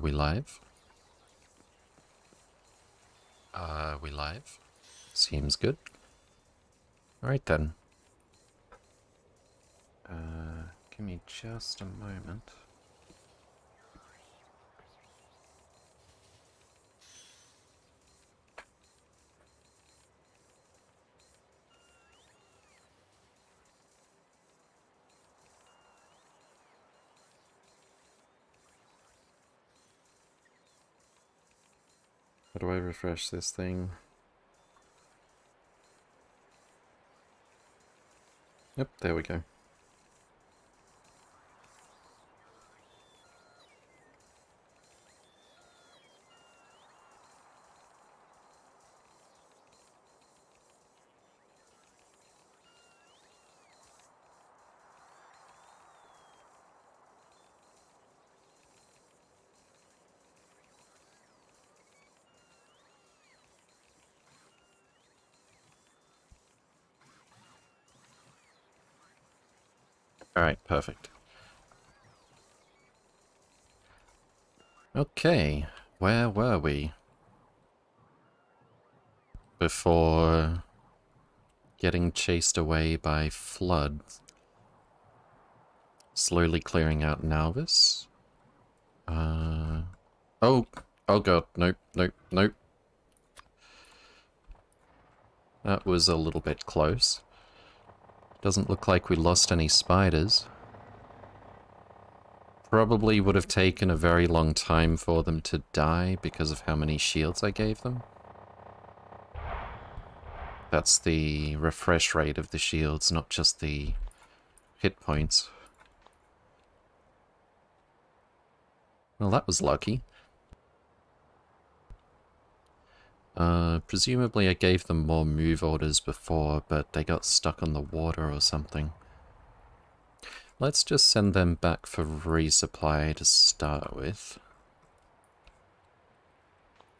Uh, we live? Uh, we live? Seems good. Alright then. Uh, give me just a moment. How do I refresh this thing? Yep, there we go. Alright, perfect. Okay, where were we? Before getting chased away by floods. Slowly clearing out Nauvis. Uh, oh, oh god, nope, nope, nope. That was a little bit close. Doesn't look like we lost any spiders. Probably would have taken a very long time for them to die because of how many shields I gave them. That's the refresh rate of the shields, not just the hit points. Well, that was lucky. Uh, presumably I gave them more move orders before, but they got stuck on the water or something. Let's just send them back for resupply to start with.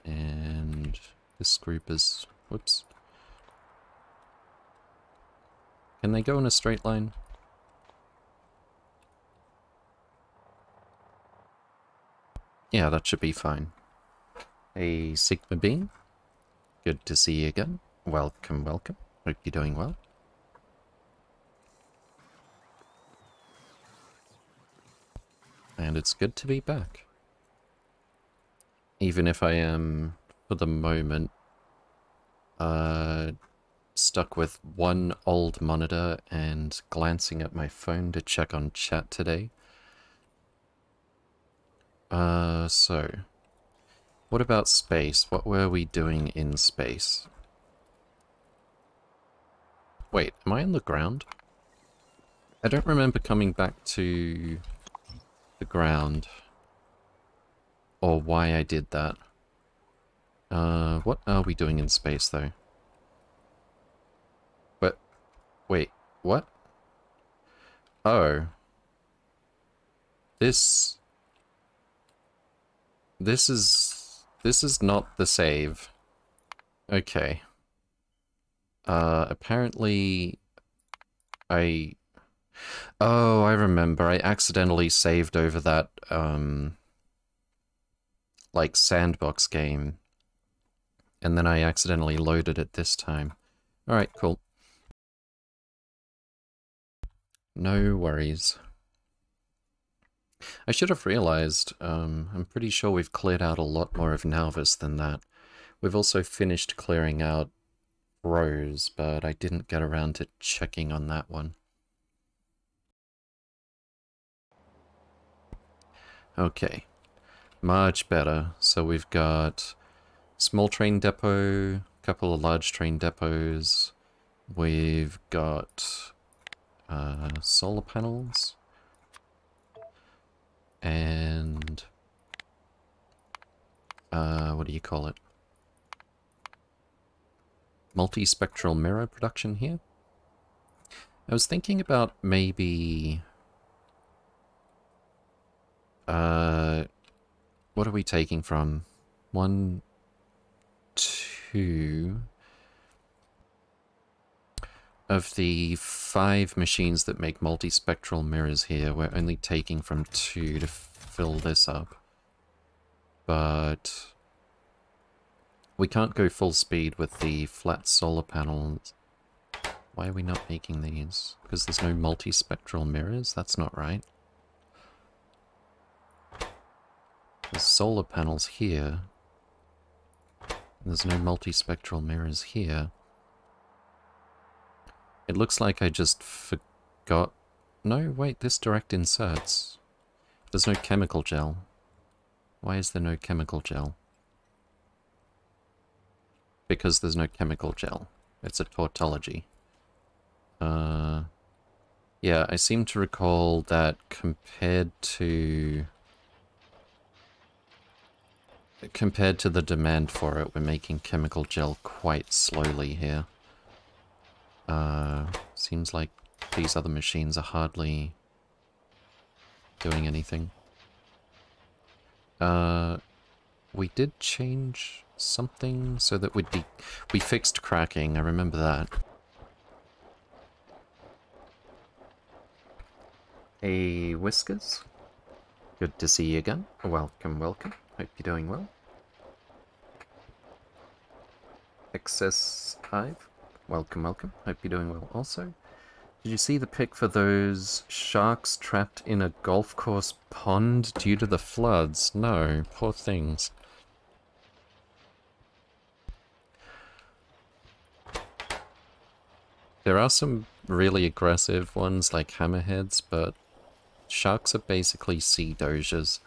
And this group is... whoops. Can they go in a straight line? Yeah, that should be fine. A Sigma beam. Good to see you again. Welcome, welcome. Hope you're doing well. And it's good to be back. Even if I am, for the moment, uh, stuck with one old monitor and glancing at my phone to check on chat today. Uh, so, what about space? What were we doing in space? Wait, am I on the ground? I don't remember coming back to the ground. Or why I did that. Uh, what are we doing in space, though? But, wait, what? Oh. This... This is this is not the save. Okay. Uh, apparently... I... Oh, I remember. I accidentally saved over that, um... Like, sandbox game. And then I accidentally loaded it this time. Alright, cool. No worries. I should have realized, um, I'm pretty sure we've cleared out a lot more of Nauvis than that. We've also finished clearing out Rose, but I didn't get around to checking on that one. Okay, much better. So we've got small train depot, couple of large train depots. We've got uh, solar panels and uh, what do you call it? Multispectral mirror production here. I was thinking about maybe... Uh, what are we taking from? One, two of the five machines that make multispectral mirrors here, we're only taking from two to fill this up. but we can't go full speed with the flat solar panels. Why are we not making these? Because there's no multispectral mirrors? That's not right. There's solar panels here. There's no multispectral mirrors here. It looks like I just forgot... No, wait, this direct inserts. There's no chemical gel. Why is there no chemical gel? Because there's no chemical gel. It's a tautology. Uh, yeah, I seem to recall that compared to... Compared to the demand for it, we're making chemical gel quite slowly here. Uh, seems like these other machines are hardly doing anything. Uh, we did change something so that we'd be... We fixed cracking, I remember that. Hey, Whiskers. Good to see you again. Welcome, welcome. Hope you're doing well. Excess Hive. Welcome, welcome. Hope you're doing well also. Did you see the pic for those sharks trapped in a golf course pond due to the floods? No, poor things. There are some really aggressive ones like hammerheads, but sharks are basically sea dozers.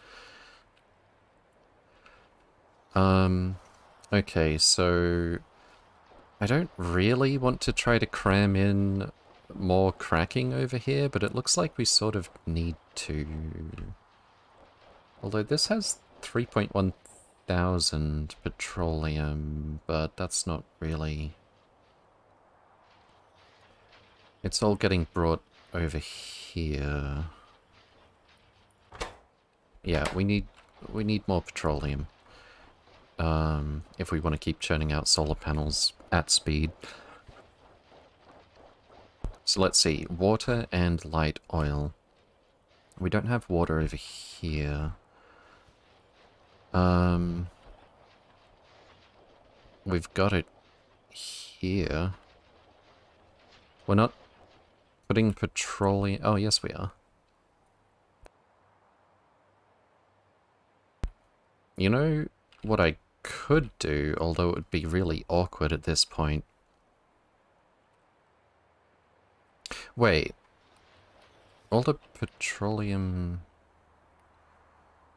Um, okay, so I don't really want to try to cram in more cracking over here, but it looks like we sort of need to. Although this has 3.1 thousand petroleum, but that's not really... It's all getting brought over here. Yeah, we need we need more petroleum. Um, if we want to keep churning out solar panels at speed. So let's see, water and light oil. We don't have water over here. Um, we've got it here. We're not putting petroleum... Oh, yes we are. You know what I could do, although it would be really awkward at this point, Wait. All the petroleum...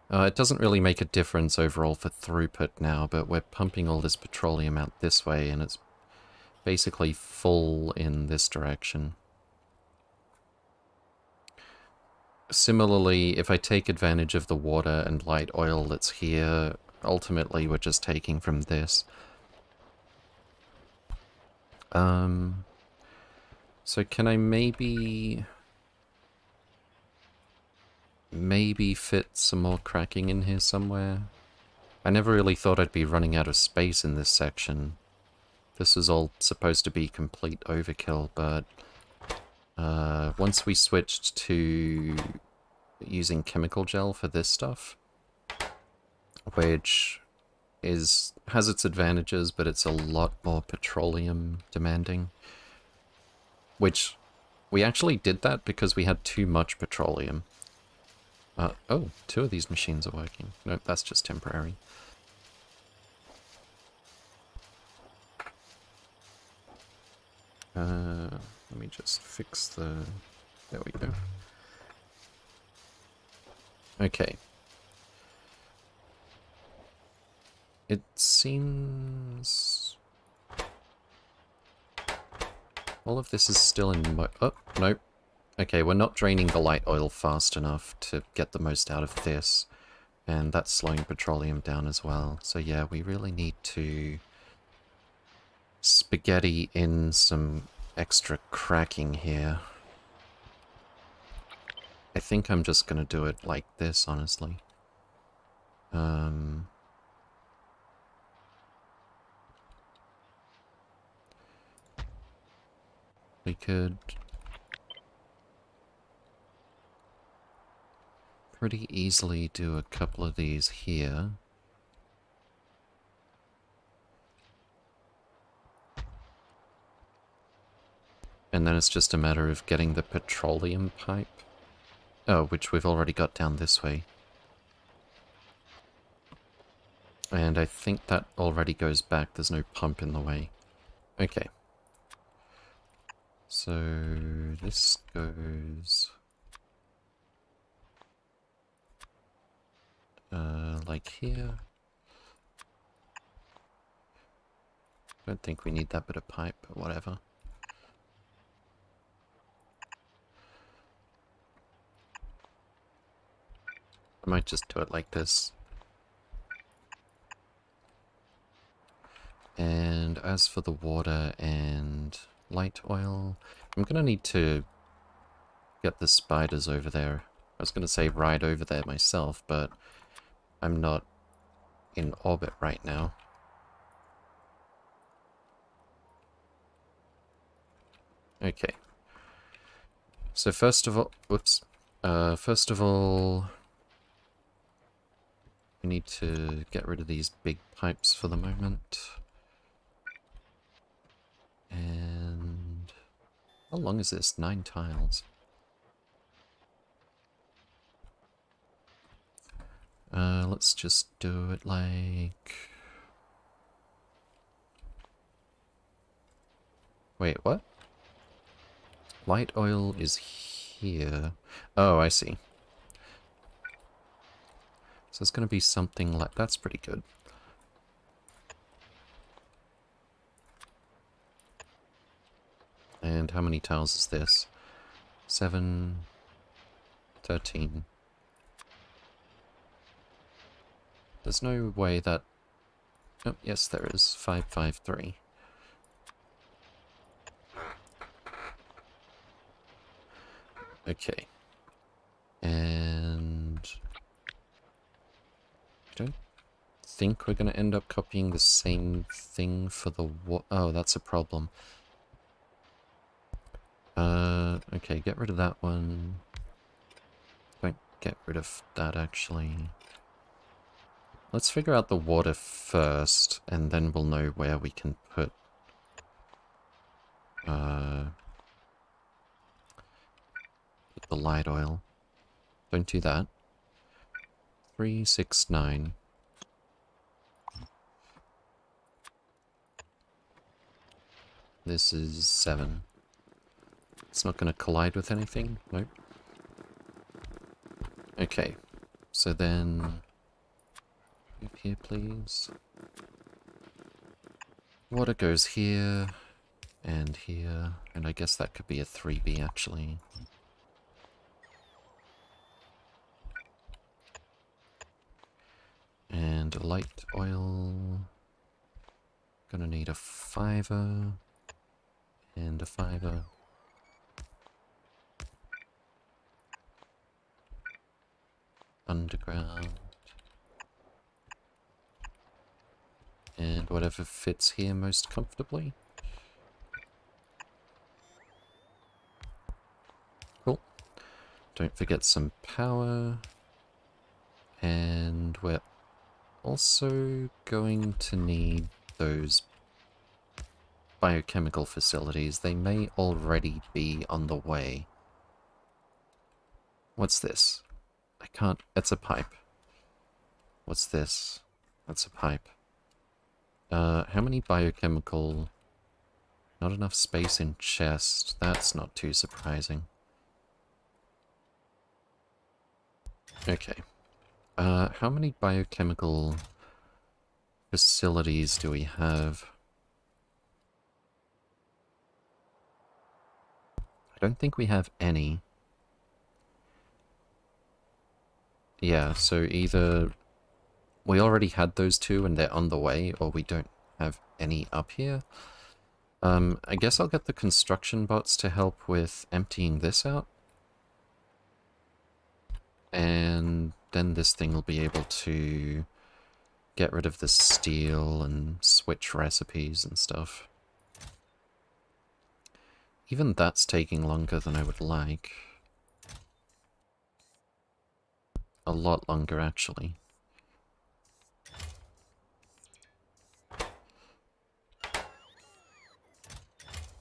Uh, it doesn't really make a difference overall for throughput now, but we're pumping all this petroleum out this way, and it's basically full in this direction. Similarly, if I take advantage of the water and light oil that's here, ultimately we're just taking from this. Um, so can I maybe... Maybe fit some more cracking in here somewhere? I never really thought I'd be running out of space in this section. This is all supposed to be complete overkill, but... Uh, once we switched to using chemical gel for this stuff, which is has its advantages, but it's a lot more petroleum demanding. Which, we actually did that because we had too much petroleum. Uh, oh, two of these machines are working. No, that's just temporary. Uh, let me just fix the... There we go. Okay. It seems... All of this is still in my... Oh, nope. Okay, we're not draining the light oil fast enough to get the most out of this. And that's slowing petroleum down as well. So yeah, we really need to spaghetti in some extra cracking here. I think I'm just going to do it like this, honestly. Um... We could... Pretty easily do a couple of these here. And then it's just a matter of getting the petroleum pipe. Oh, which we've already got down this way. And I think that already goes back. There's no pump in the way. Okay. So this goes... Uh, like here. Don't think we need that bit of pipe, but whatever. I might just do it like this. And as for the water and light oil, I'm going to need to get the spiders over there. I was going to say ride over there myself, but I'm not in orbit right now. Okay. So first of all, whoops. Uh, first of all, we need to get rid of these big pipes for the moment. And how long is this? Nine tiles. Uh, let's just do it like... Wait, what? Light oil is here. Oh, I see. So it's going to be something like... That's pretty good. And how many tiles is this? 7, 13. There's no way that... Oh, yes, there is. 553. Okay. And... I don't think we're going to end up copying the same thing for the... Oh, that's a problem. Uh, okay, get rid of that one. Don't get rid of that, actually. Let's figure out the water first, and then we'll know where we can put... Uh... Put the light oil. Don't do that. 369. This is 7. It's not going to collide with anything? Nope. Okay. So then... Move here, please. Water goes here, and here, and I guess that could be a 3B actually. And light oil. Gonna need a fiver, and a fiver. Underground. And whatever fits here most comfortably. Cool. Don't forget some power. And we're also going to need those biochemical facilities. They may already be on the way. What's this? I can't... It's a pipe. What's this? That's a pipe. Uh, how many biochemical... Not enough space in chest. That's not too surprising. Okay. Uh, how many biochemical facilities do we have? I don't think we have any. Yeah, so either we already had those two and they're on the way, or we don't have any up here. Um, I guess I'll get the construction bots to help with emptying this out. And then this thing will be able to get rid of the steel and switch recipes and stuff. Even that's taking longer than I would like. A lot longer, actually.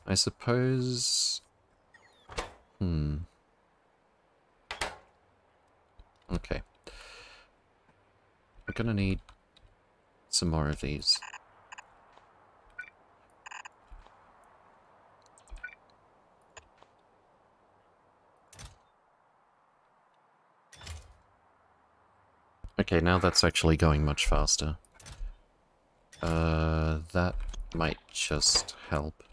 I suppose Hmm. Okay. We're gonna need some more of these. Okay, now that's actually going much faster. Uh, that might just help.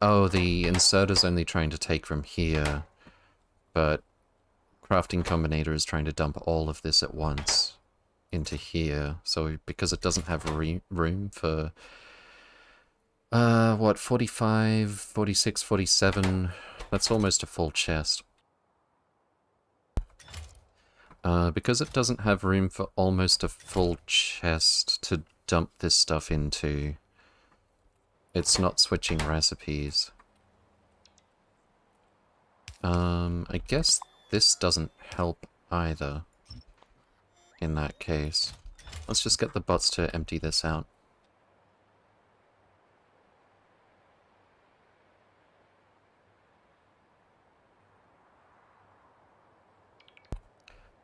Oh, the inserter's only trying to take from here, but Crafting Combinator is trying to dump all of this at once into here, so because it doesn't have room for, uh, what, 45, 46, 47, that's almost a full chest. Uh, because it doesn't have room for almost a full chest to dump this stuff into, it's not switching recipes. Um, I guess this doesn't help either in that case. Let's just get the bots to empty this out.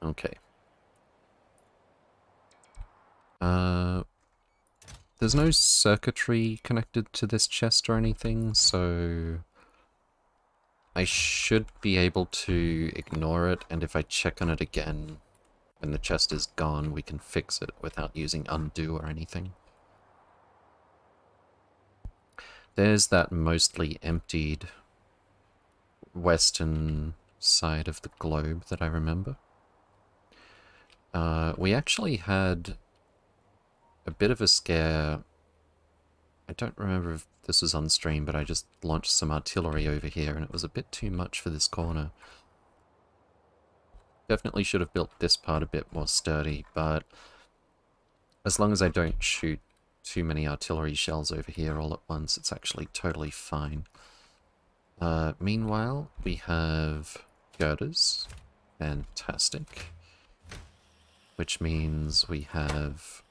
Okay. Uh, there's no circuitry connected to this chest or anything, so I should be able to ignore it, and if I check on it again when the chest is gone, we can fix it without using undo or anything. There's that mostly emptied western side of the globe that I remember. Uh, we actually had a bit of a scare. I don't remember if this was on stream, but I just launched some artillery over here, and it was a bit too much for this corner. Definitely should have built this part a bit more sturdy, but as long as I don't shoot too many artillery shells over here all at once, it's actually totally fine. Uh, meanwhile, we have girders. Fantastic which means we have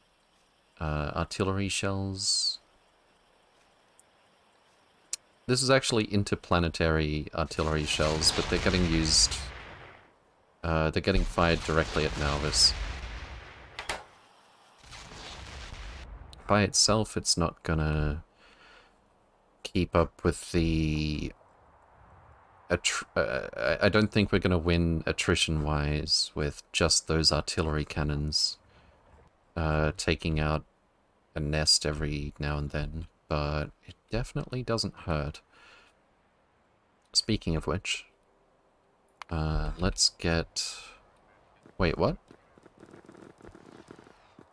uh, artillery shells. This is actually interplanetary artillery shells, but they're getting used... Uh, they're getting fired directly at Nauvis. By itself, it's not gonna keep up with the uh, I don't think we're going to win attrition-wise with just those artillery cannons uh, taking out a nest every now and then, but it definitely doesn't hurt. Speaking of which, uh, let's get... Wait, what?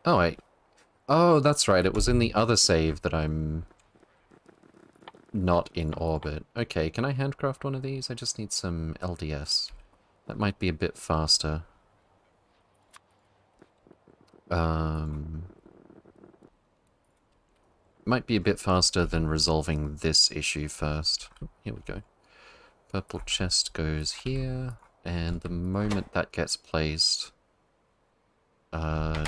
Oh, wait. Oh, that's right, it was in the other save that I'm not in orbit. Okay, can I handcraft one of these? I just need some LDS. That might be a bit faster. Um, might be a bit faster than resolving this issue first. Here we go. Purple chest goes here, and the moment that gets placed, uh,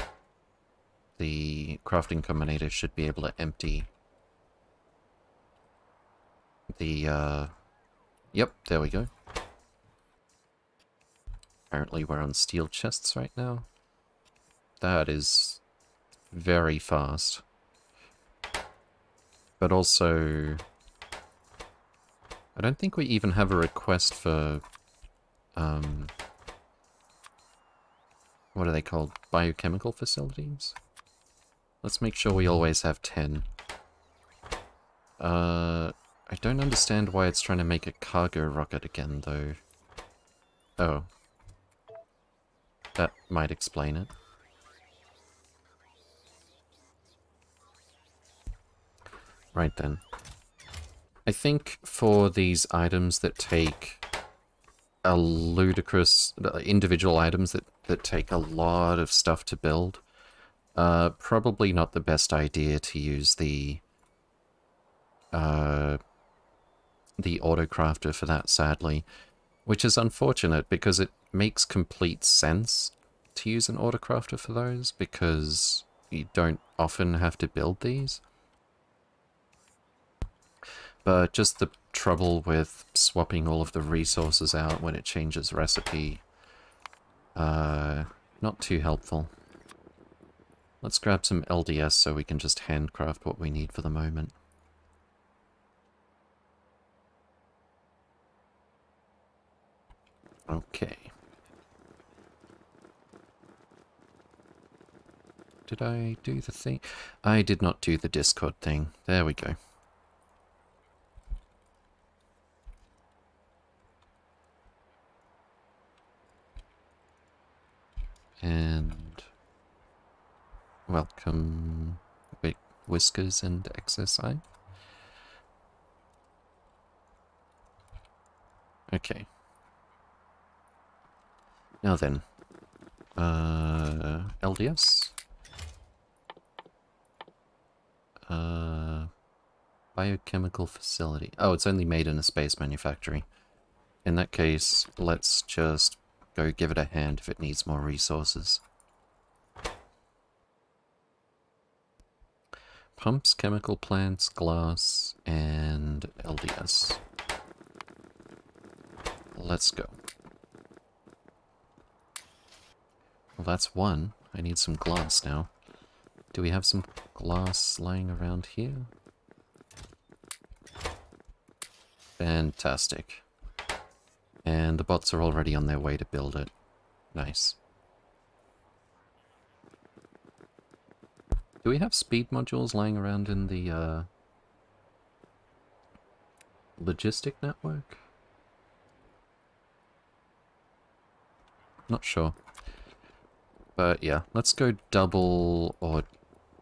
the crafting combinator should be able to empty the, uh... Yep, there we go. Apparently we're on steel chests right now. That is very fast. But also... I don't think we even have a request for... Um... What are they called? Biochemical facilities? Let's make sure we always have 10. Uh, I don't understand why it's trying to make a cargo rocket again, though. Oh. That might explain it. Right then. I think for these items that take a ludicrous uh, individual items that, that take a lot of stuff to build, uh, probably not the best idea to use the uh, the autocrafter for that, sadly. Which is unfortunate because it makes complete sense to use an autocrafter for those because you don't often have to build these. But just the trouble with swapping all of the resources out when it changes recipe. Uh, not too helpful. Let's grab some LDS so we can just handcraft what we need for the moment. Okay. Did I do the thing? I did not do the Discord thing. There we go. And welcome, wait, Whiskers and XSI. Okay. Now then, uh, LDS. Uh, biochemical facility. Oh, it's only made in a space manufactory. In that case, let's just go give it a hand if it needs more resources. Pumps, chemical plants, glass, and LDS. Let's go. Well, that's one. I need some glass now. Do we have some glass lying around here? Fantastic. And the bots are already on their way to build it. Nice. Do we have speed modules lying around in the uh, logistic network? Not sure. But yeah, let's go double or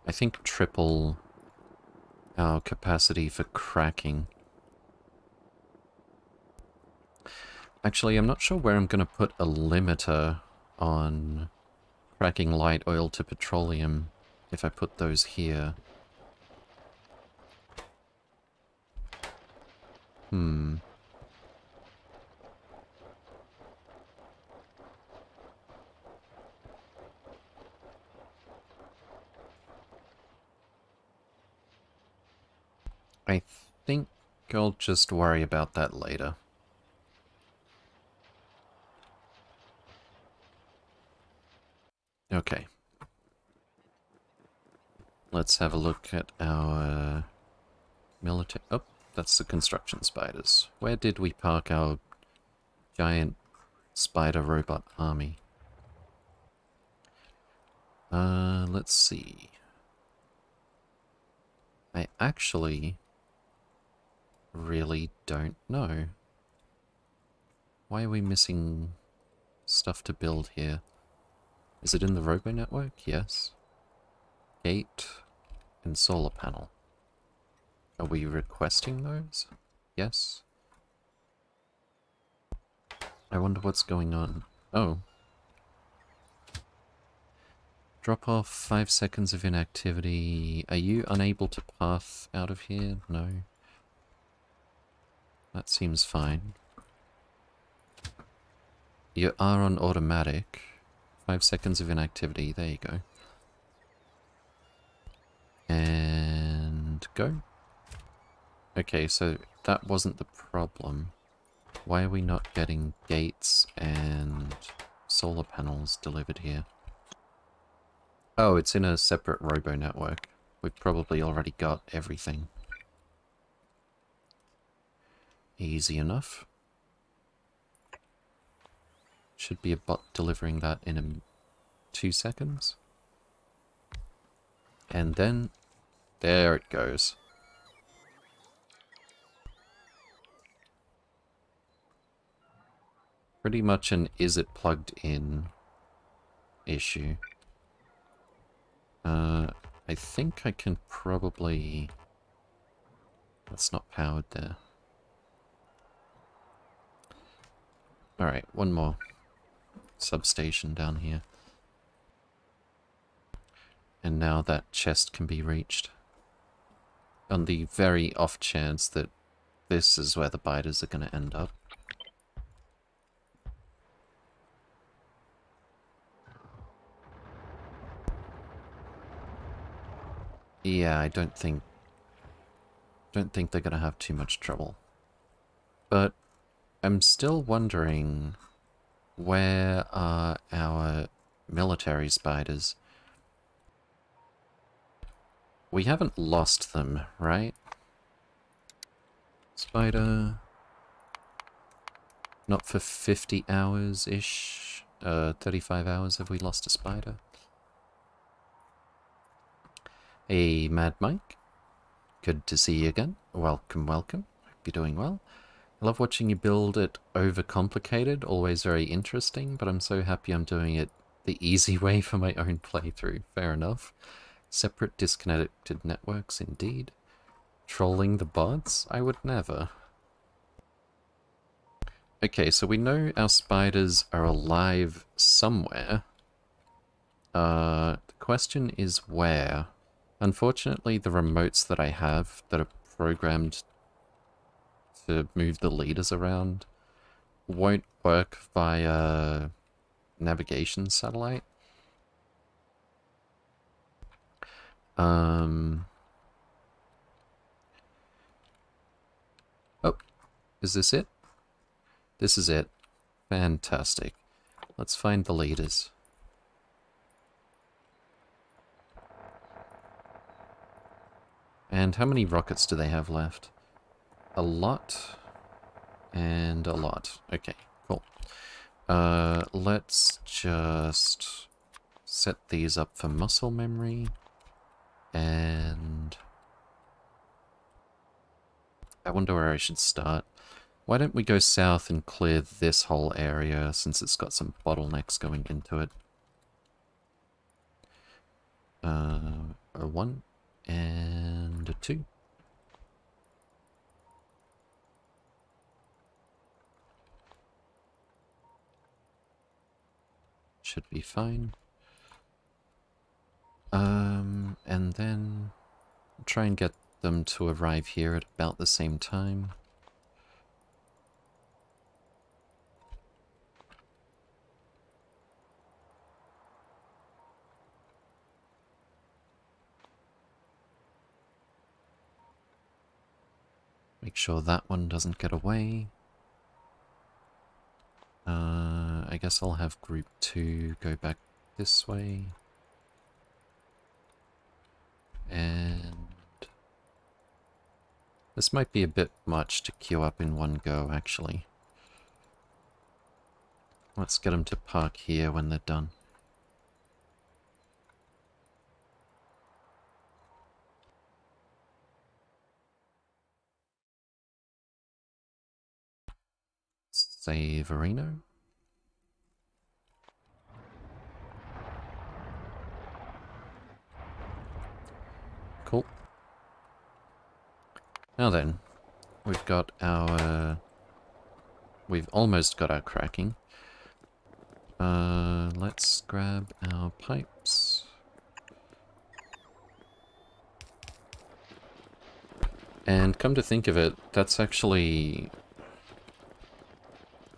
I think triple our capacity for cracking. Actually, I'm not sure where I'm going to put a limiter on cracking light oil to petroleum if I put those here. Hmm. I think I'll just worry about that later. Okay. Let's have a look at our military... Oh, that's the construction spiders. Where did we park our giant spider robot army? Uh, let's see. I actually really don't know. Why are we missing stuff to build here? Is it in the Robo network? Yes. Gate and solar panel. Are we requesting those? Yes. I wonder what's going on. Oh. Drop off five seconds of inactivity. Are you unable to path out of here? No. That seems fine. You are on automatic. Five seconds of inactivity. There you go. And go. Okay, so that wasn't the problem. Why are we not getting gates and solar panels delivered here? Oh, it's in a separate robo network. We've probably already got everything. Easy enough. Should be a bot delivering that in a, two seconds. And then, there it goes. Pretty much an is it plugged in issue. Uh, I think I can probably... That's not powered there. Alright, one more substation down here. And now that chest can be reached. On the very off chance that this is where the biters are going to end up. Yeah, I don't think don't think they're going to have too much trouble. But I'm still wondering where are our military spiders? We haven't lost them, right? Spider... Not for 50 hours-ish? Uh, 35 hours have we lost a spider? Hey, Mad Mike. Good to see you again. Welcome, welcome. Hope you're doing well. I love watching you build it overcomplicated, always very interesting, but I'm so happy I'm doing it the easy way for my own playthrough. Fair enough. Separate disconnected networks, indeed. Trolling the bots? I would never. Okay, so we know our spiders are alive somewhere. Uh, the question is where? Unfortunately, the remotes that I have that are programmed to move the leaders around won't work via navigation satellite. Um... Oh, is this it? This is it. Fantastic. Let's find the leaders. And how many rockets do they have left? A lot. And a lot. Okay, cool. Uh, let's just set these up for muscle memory. And... I wonder where I should start. Why don't we go south and clear this whole area since it's got some bottlenecks going into it. Uh, a one and a two. Should be fine. Um, and then try and get them to arrive here at about the same time. Make sure that one doesn't get away. Uh, I guess I'll have group 2 go back this way. And... This might be a bit much to queue up in one go, actually. Let's get them to park here when they're done. Saverino. Cool. Now then, we've got our... We've almost got our cracking. Uh, let's grab our pipes. And come to think of it, that's actually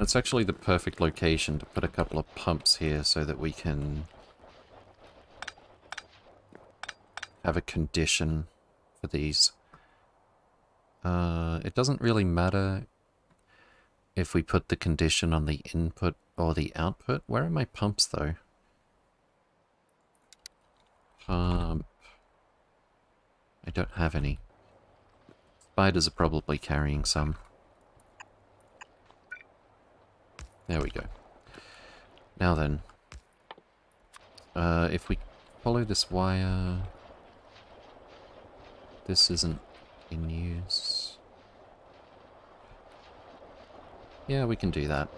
that's actually the perfect location to put a couple of pumps here so that we can have a condition for these. Uh, it doesn't really matter if we put the condition on the input or the output. Where are my pumps though? Pump. I don't have any. Spiders are probably carrying some. There we go. Now then. Uh, if we follow this wire... This isn't in use. Yeah, we can do that.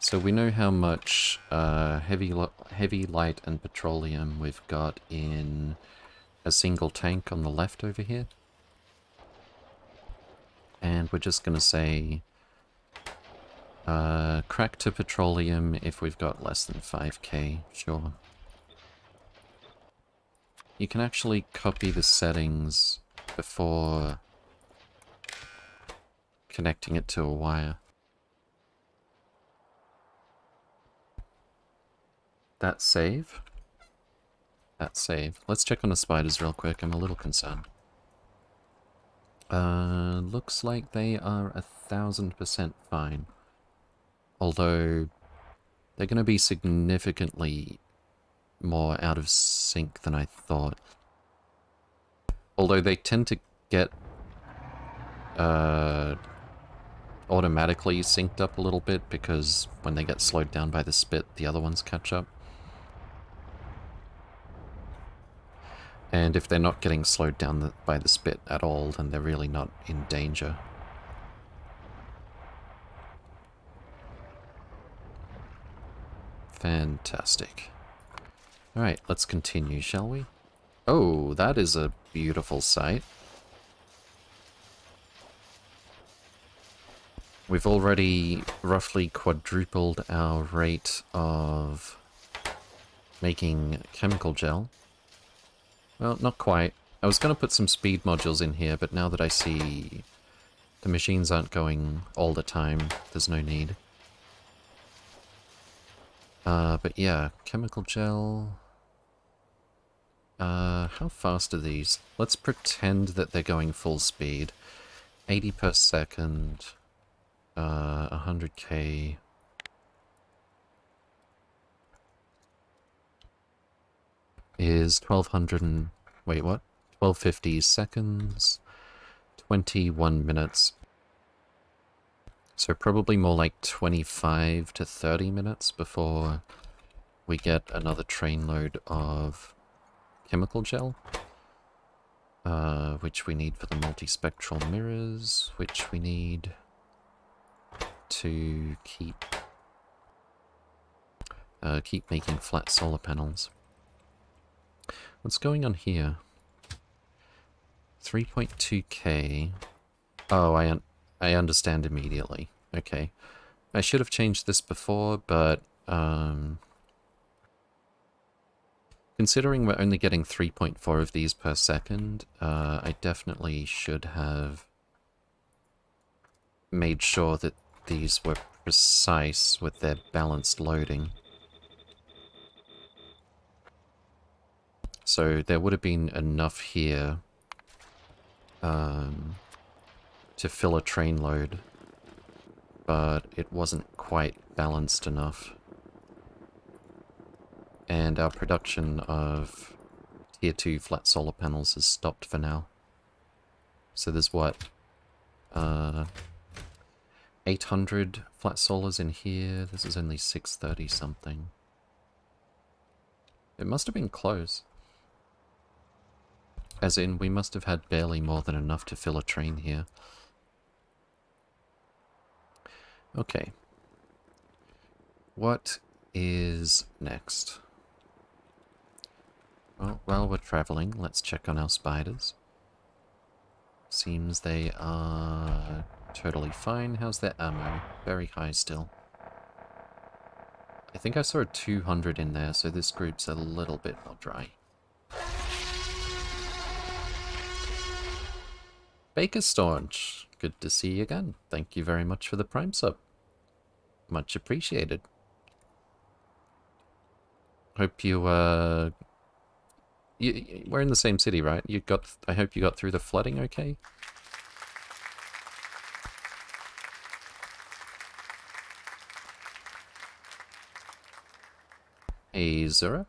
So we know how much uh, heavy, heavy, light, and petroleum we've got in a single tank on the left over here and we're just going to say uh, crack to petroleum if we've got less than 5k, sure. You can actually copy the settings before connecting it to a wire. That save. that save. Let's check on the spiders real quick. I'm a little concerned. Uh, looks like they are a thousand percent fine. Although, they're going to be significantly more out of sync than I thought. Although they tend to get uh, automatically synced up a little bit because when they get slowed down by the spit, the other ones catch up. And if they're not getting slowed down the, by the spit at all, then they're really not in danger. Fantastic. Alright, let's continue, shall we? Oh, that is a beautiful sight. We've already roughly quadrupled our rate of making chemical gel. Well, not quite. I was going to put some speed modules in here, but now that I see the machines aren't going all the time, there's no need. Uh, but yeah, chemical gel... Uh, how fast are these? Let's pretend that they're going full speed. 80 per second. Uh, 100k. Is 1200 and... Wait, what? 1250 seconds. 21 minutes. So probably more like 25 to 30 minutes before we get another train load of chemical gel. Uh, which we need for the multispectral mirrors, which we need to keep uh, keep making flat solar panels. What's going on here? 3.2k. Oh, I, un I understand immediately. Okay. I should have changed this before, but um, considering we're only getting 3.4 of these per second, uh, I definitely should have made sure that these were precise with their balanced loading. So there would have been enough here um, to fill a train load, but it wasn't quite balanced enough. And our production of tier 2 flat solar panels has stopped for now. So there's what? Uh, 800 flat solars in here. This is only 630 something. It must have been close. As in, we must have had barely more than enough to fill a train here. Okay. What is next? Well, while we're traveling, let's check on our spiders. Seems they are totally fine. How's their ammo? Very high still. I think I saw a 200 in there, so this group's a little bit more dry. Baker Staunch, good to see you again. Thank you very much for the Prime sub. Much appreciated. Hope you, uh... You, we're in the same city, right? You got... I hope you got through the flooding okay? Hey, Zura.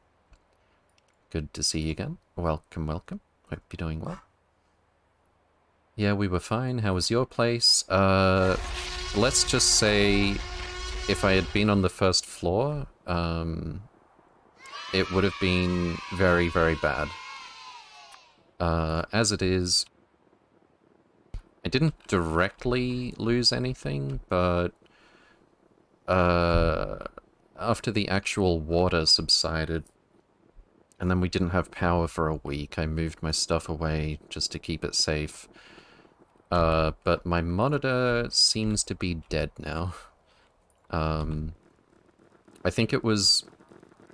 Good to see you again. Welcome, welcome. Hope you're doing well. Yeah, we were fine. How was your place? Uh, let's just say if I had been on the first floor, um, it would have been very, very bad. Uh, as it is, I didn't directly lose anything, but uh, after the actual water subsided, and then we didn't have power for a week, I moved my stuff away just to keep it safe. Uh, but my monitor seems to be dead now. Um, I think it was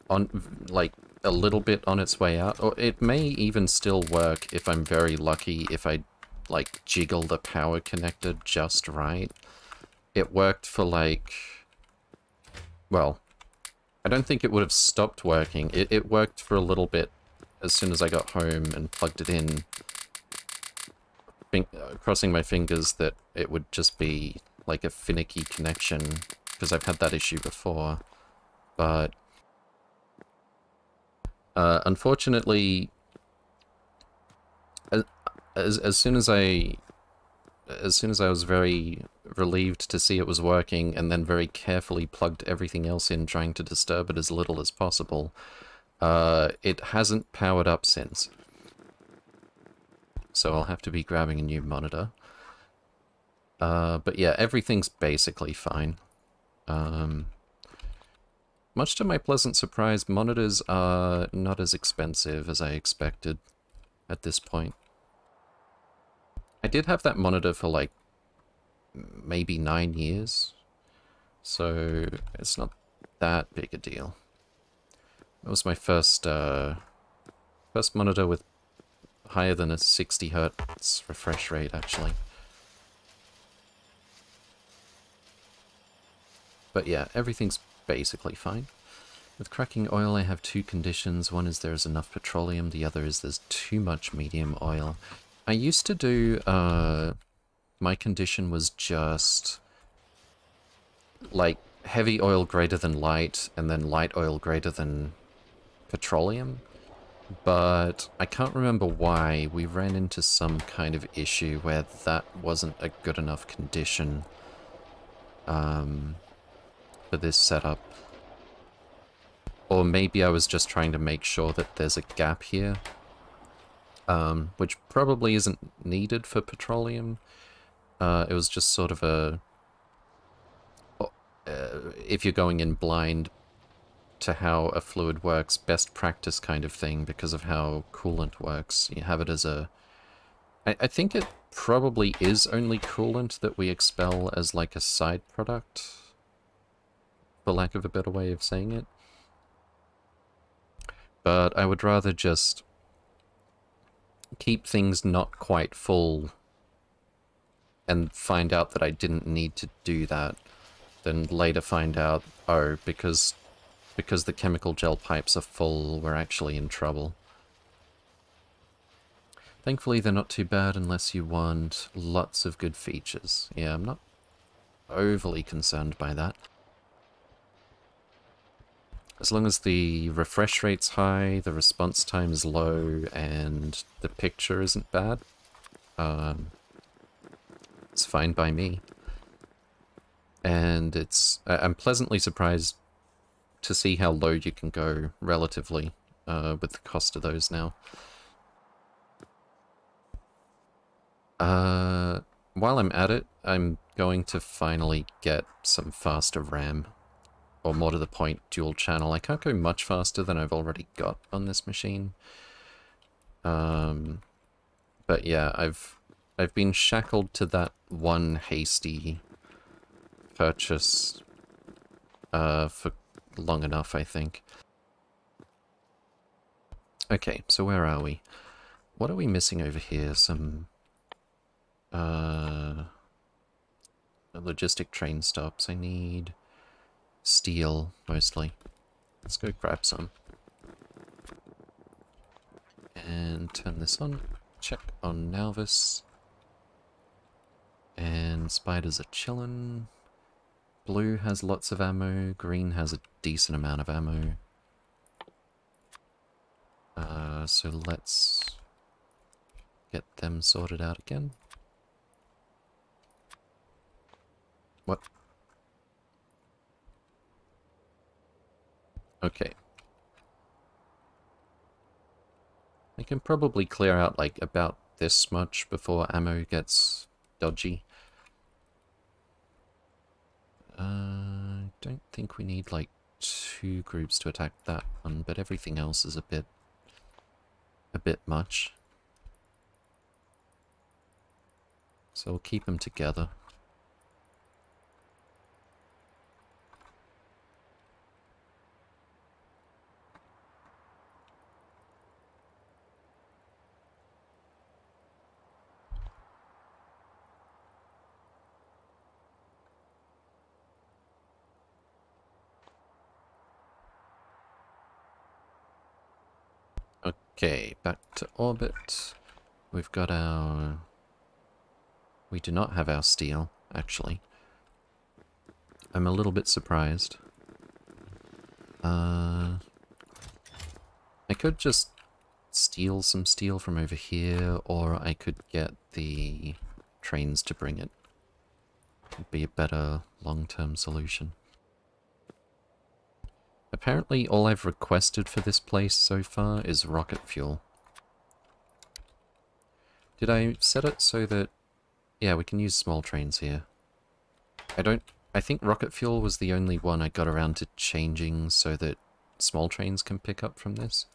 on, like, a little bit on its way out. Or it may even still work if I'm very lucky, if I, like, jiggle the power connector just right. It worked for, like... Well, I don't think it would have stopped working. It, it worked for a little bit as soon as I got home and plugged it in, crossing my fingers that it would just be like a finicky connection, because I've had that issue before. But uh, unfortunately, as as soon as I as soon as I was very relieved to see it was working and then very carefully plugged everything else in trying to disturb it as little as possible, uh, it hasn't powered up since. So I'll have to be grabbing a new monitor. Uh, but yeah, everything's basically fine. Um, much to my pleasant surprise, monitors are not as expensive as I expected at this point. I did have that monitor for like maybe nine years, so it's not that big a deal. That was my first uh, first monitor with higher than a 60 hertz refresh rate, actually. But yeah, everything's basically fine. With cracking oil, I have two conditions. One is there's enough petroleum, the other is there's too much medium oil. I used to do, uh, my condition was just, like, heavy oil greater than light, and then light oil greater than petroleum. But I can't remember why we ran into some kind of issue where that wasn't a good enough condition um, for this setup. Or maybe I was just trying to make sure that there's a gap here um, which probably isn't needed for petroleum. Uh, it was just sort of a... Uh, if you're going in blind to how a fluid works, best practice kind of thing because of how coolant works. You have it as a... I, I think it probably is only coolant that we expel as like a side product, for lack of a better way of saying it. But I would rather just keep things not quite full and find out that I didn't need to do that, then later find out, oh, because because the chemical gel pipes are full, we're actually in trouble. Thankfully, they're not too bad unless you want lots of good features. Yeah, I'm not overly concerned by that. As long as the refresh rate's high, the response time is low, and the picture isn't bad, um, it's fine by me. And it's I'm pleasantly surprised to see how low you can go relatively uh, with the cost of those now. Uh, while I'm at it, I'm going to finally get some faster RAM or more to the point, dual channel. I can't go much faster than I've already got on this machine. Um, but yeah, I've I've been shackled to that one hasty purchase uh, for long enough, I think. Okay, so where are we? What are we missing over here? Some uh, logistic train stops. I need steel, mostly. Let's go grab some. And turn this on. Check on Nauvis. And spiders are chillin'. Blue has lots of ammo. Green has a decent amount of ammo. Uh, so let's get them sorted out again. What? Okay. I can probably clear out like about this much before ammo gets dodgy. I uh, don't think we need like two groups to attack that one, but everything else is a bit a bit much. So we'll keep them together. Okay, back to orbit. We've got our... We do not have our steel, actually. I'm a little bit surprised. Uh... I could just steal some steel from over here, or I could get the trains to bring it. Would be a better long-term solution. Apparently all I've requested for this place so far is rocket fuel. Did I set it so that... Yeah, we can use small trains here. I don't... I think rocket fuel was the only one I got around to changing so that small trains can pick up from this.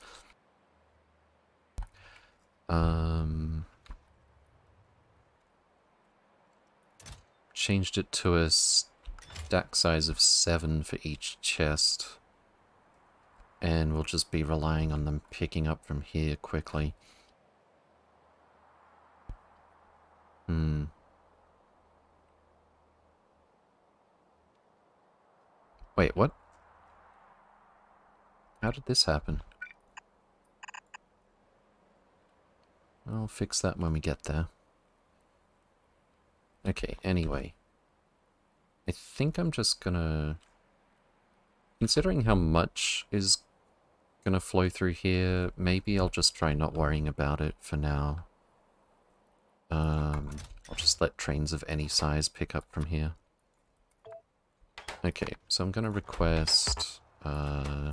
Um... Changed it to a stack size of 7 for each chest. And we'll just be relying on them picking up from here quickly. Hmm. Wait, what? How did this happen? I'll fix that when we get there. Okay, anyway. I think I'm just gonna... Considering how much is gonna flow through here, maybe I'll just try not worrying about it for now. Um, I'll just let trains of any size pick up from here. Okay, so I'm gonna request, uh,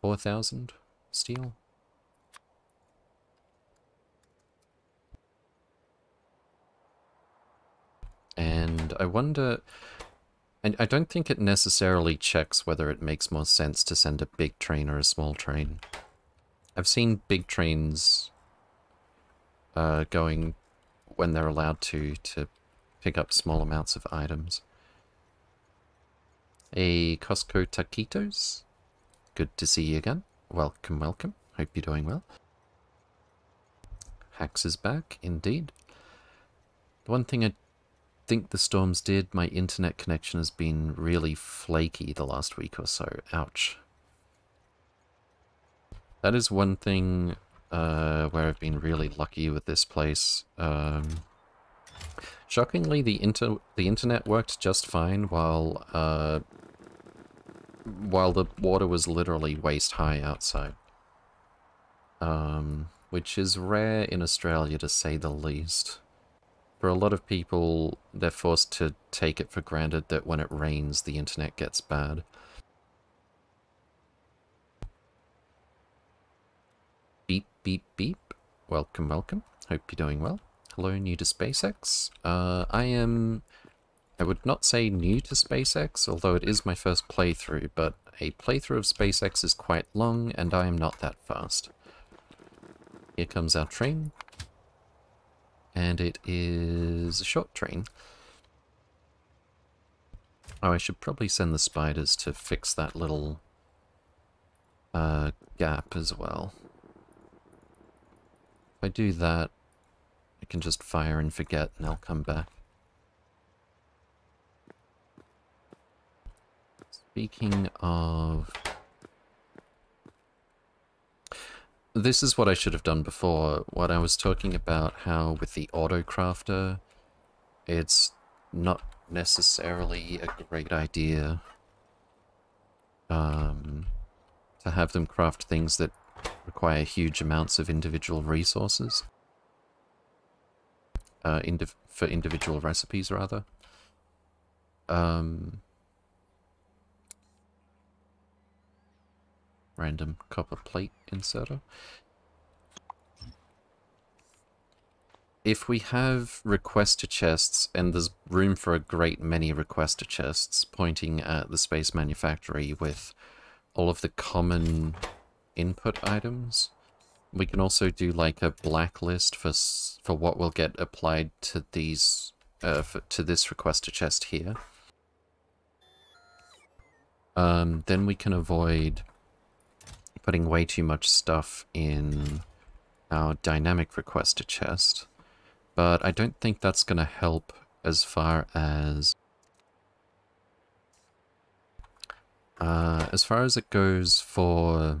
4,000 steel. And I wonder... And I don't think it necessarily checks whether it makes more sense to send a big train or a small train. I've seen big trains uh, going when they're allowed to, to pick up small amounts of items. A Costco Taquitos. Good to see you again. Welcome, welcome. Hope you're doing well. Hax is back, indeed. The one thing I think the storms did. My internet connection has been really flaky the last week or so. Ouch. That is one thing uh, where I've been really lucky with this place. Um, shockingly, the inter the internet worked just fine while uh, while the water was literally waist high outside. Um, which is rare in Australia to say the least for a lot of people, they're forced to take it for granted that when it rains, the internet gets bad. Beep, beep, beep. Welcome, welcome. Hope you're doing well. Hello, new to SpaceX. Uh, I am... I would not say new to SpaceX, although it is my first playthrough, but a playthrough of SpaceX is quite long, and I am not that fast. Here comes our train and it is a short train. Oh, I should probably send the spiders to fix that little uh, gap as well. If I do that, I can just fire and forget and I'll come back. Speaking of this is what I should have done before. What I was talking about how with the autocrafter, it's not necessarily a great idea um, to have them craft things that require huge amounts of individual resources. Uh, indiv for individual recipes, rather. Um, Random copper plate inserter. If we have requester chests, and there's room for a great many requester chests pointing at the space manufactory with all of the common input items, we can also do like a blacklist for for what will get applied to these uh, for, to this requester chest here. Um, then we can avoid putting way too much stuff in our dynamic requester chest. But I don't think that's going to help as far as... Uh, as far as it goes for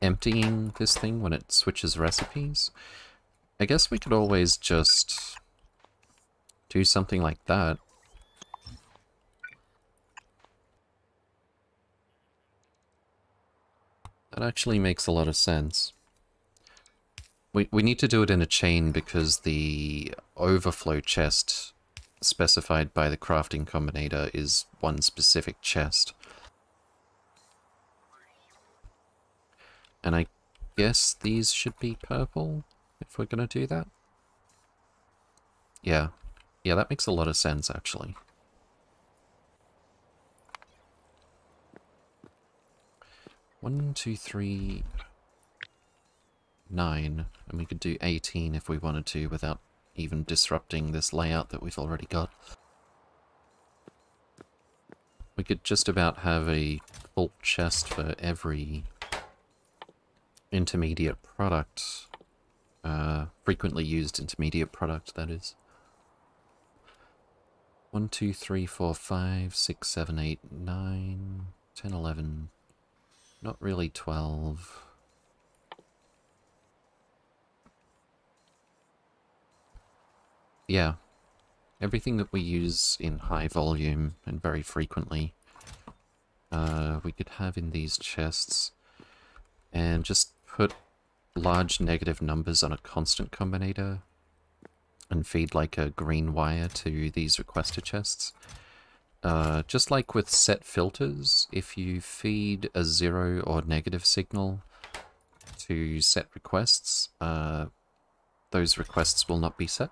emptying this thing when it switches recipes. I guess we could always just do something like that. That actually makes a lot of sense. We, we need to do it in a chain because the overflow chest specified by the crafting combinator is one specific chest. And I guess these should be purple if we're going to do that. Yeah. Yeah, that makes a lot of sense, actually. One, two, three, nine. And we could do 18 if we wanted to without even disrupting this layout that we've already got. We could just about have a full chest for every intermediate product. Uh, frequently used intermediate product, that is. 1, 2, 3, 4, 5, 6, 7, 8, 9, 10, 11. Not really 12. Yeah. Everything that we use in high volume and very frequently, uh, we could have in these chests. And just put large negative numbers on a constant combinator and feed like a green wire to these requester chests. Uh, just like with set filters, if you feed a zero or negative signal to set requests, uh, those requests will not be set.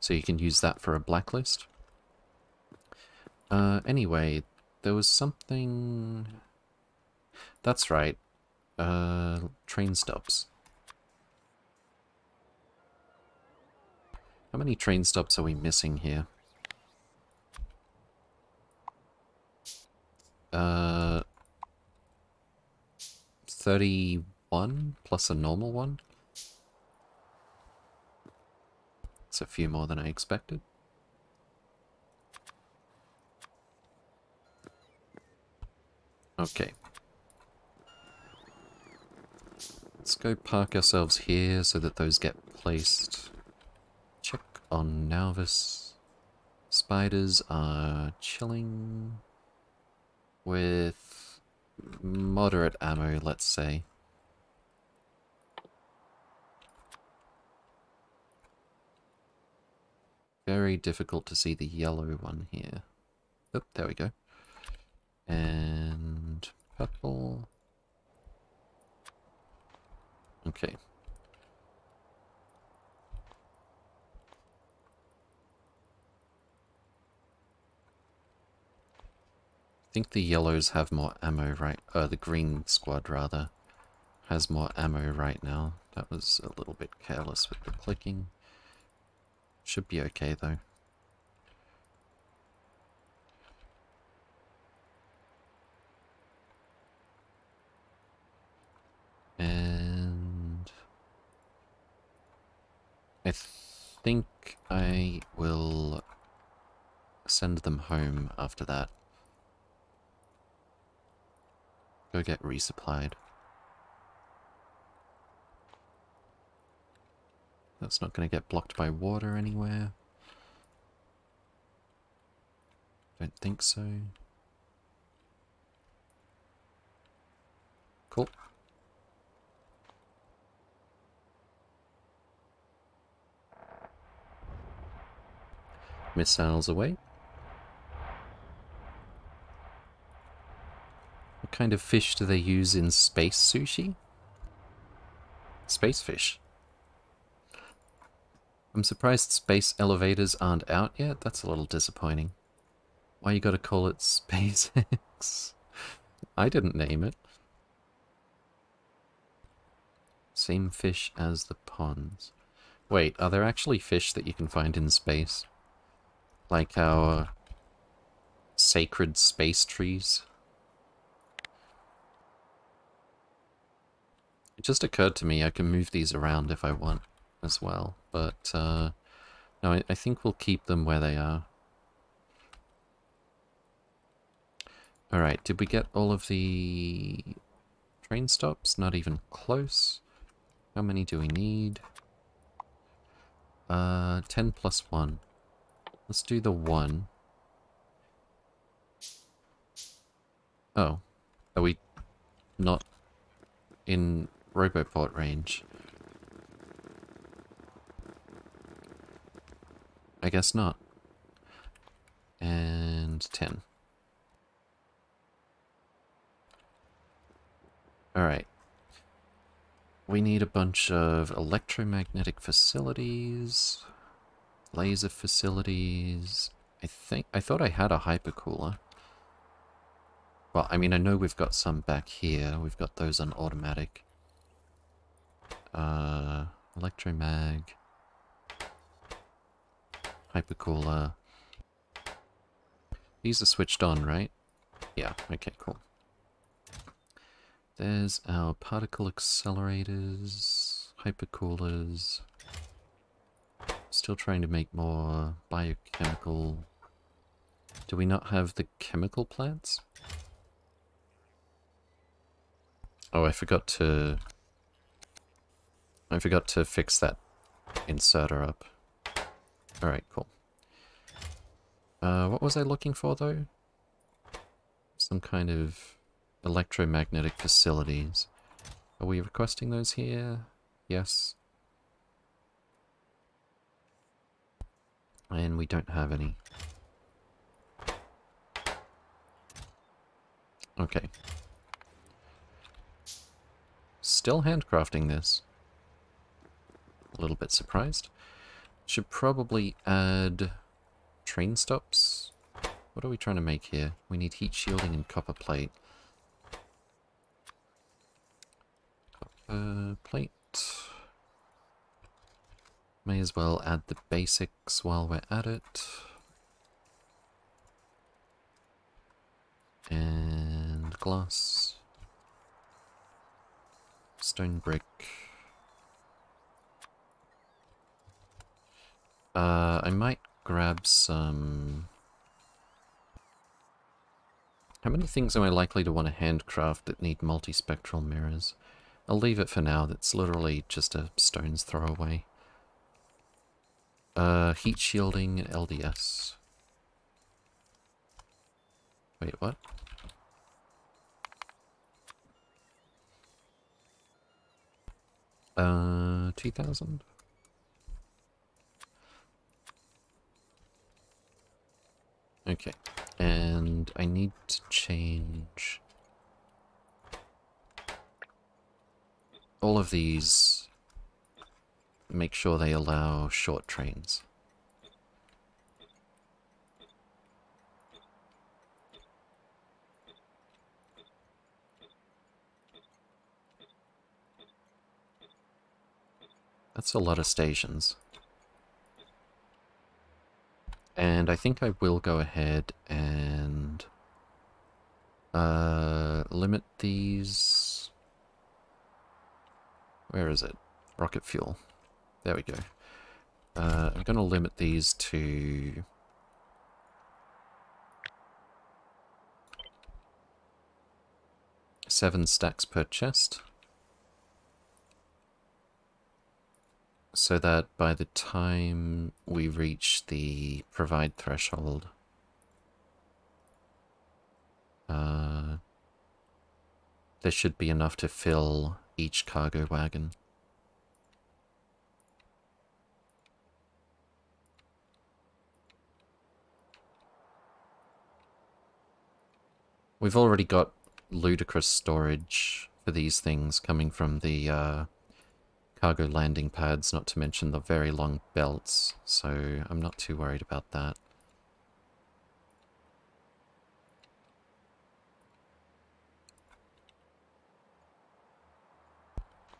So you can use that for a blacklist. Uh, anyway, there was something... That's right. Uh, train stops. How many train stops are we missing here? Uh, 31 plus a normal one? It's a few more than I expected. Okay. Let's go park ourselves here so that those get placed. Check on Nauvis. Spiders are chilling with moderate ammo, let's say. Very difficult to see the yellow one here. Oh, there we go. And purple. Okay. Think the yellows have more ammo right, uh, the green squad rather, has more ammo right now. That was a little bit careless with the clicking. Should be okay though. And I think I will send them home after that. Go get resupplied. That's not going to get blocked by water anywhere. Don't think so. Cool. Missiles away. What kind of fish do they use in space sushi? Space fish. I'm surprised space elevators aren't out yet. That's a little disappointing. Why you gotta call it SpaceX? I didn't name it. Same fish as the ponds. Wait, are there actually fish that you can find in space? Like our sacred space trees? Just occurred to me I can move these around if I want as well, but uh, no, I, I think we'll keep them where they are. Alright, did we get all of the Train stops, not even close. How many do we need? Uh, 10 plus 1. Let's do the 1. Oh. Are we not in Roboport range? I guess not. And 10. Alright. We need a bunch of electromagnetic facilities, laser facilities. I think I thought I had a hypercooler. Well, I mean, I know we've got some back here. We've got those on automatic. Uh, electromag. Hypercooler. These are switched on, right? Yeah, okay, cool. There's our particle accelerators, hypercoolers. Still trying to make more biochemical... Do we not have the chemical plants? Oh, I forgot to... I forgot to fix that inserter up. Alright, cool. Uh, what was I looking for, though? Some kind of electromagnetic facilities. Are we requesting those here? Yes. And we don't have any. Okay. Still handcrafting this. A little bit surprised. Should probably add train stops. What are we trying to make here? We need heat shielding and copper plate. Copper plate. May as well add the basics while we're at it. And glass. Stone brick. Uh, I might grab some... How many things am I likely to want to handcraft that need multispectral mirrors? I'll leave it for now. That's literally just a stone's throw away. Uh, heat shielding LDS. Wait, what? Uh, 2000? Okay, and I need to change all of these make sure they allow short trains. That's a lot of stations. And I think I will go ahead and uh, limit these where is it? Rocket fuel. There we go. Uh, I'm going to limit these to... Seven stacks per chest. So that by the time we reach the provide threshold, uh, there should be enough to fill each cargo wagon. We've already got ludicrous storage for these things coming from the uh, cargo landing pads, not to mention the very long belts, so I'm not too worried about that.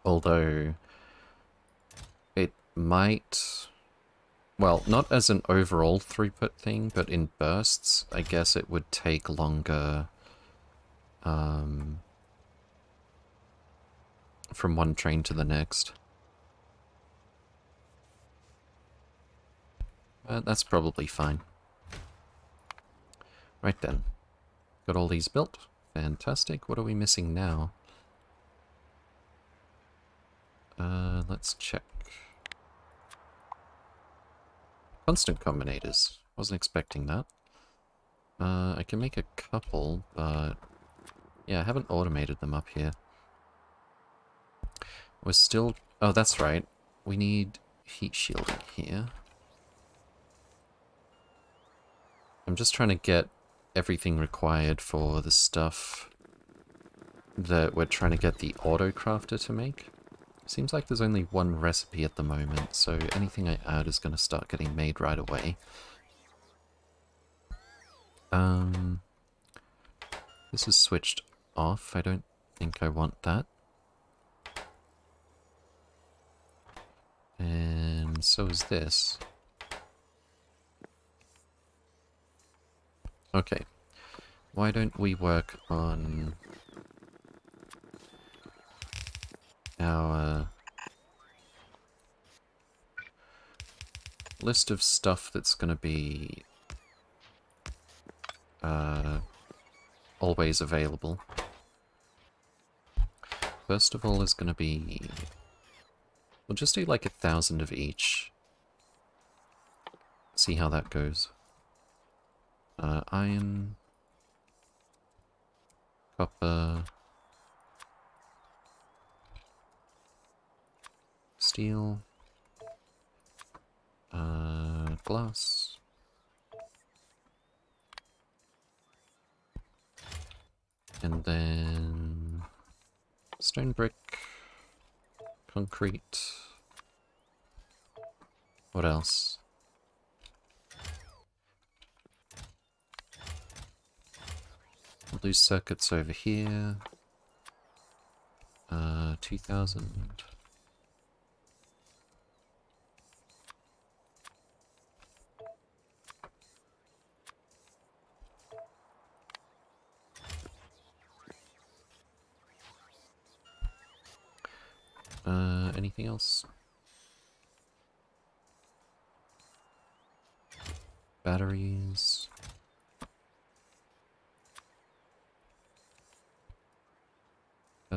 Although it might... Well, not as an overall throughput thing, but in bursts, I guess it would take longer um, from one train to the next. That's probably fine. Right then. Got all these built. Fantastic. What are we missing now? Uh, let's check. Constant combinators. Wasn't expecting that. Uh, I can make a couple, but... Yeah, I haven't automated them up here. We're still... Oh, that's right. We need heat shielding here. I'm just trying to get everything required for the stuff that we're trying to get the auto crafter to make. Seems like there's only one recipe at the moment, so anything I add is going to start getting made right away. Um, this is switched off. I don't think I want that. And so is this. Okay. Why don't we work on our list of stuff that's going to be uh, always available. First of all is going to be... We'll just do like a thousand of each. See how that goes. Uh, iron... Copper... Steel... Uh, glass... And then stone brick, concrete. What else? We'll circuits over here. Uh, 2000. Uh, anything else? Batteries.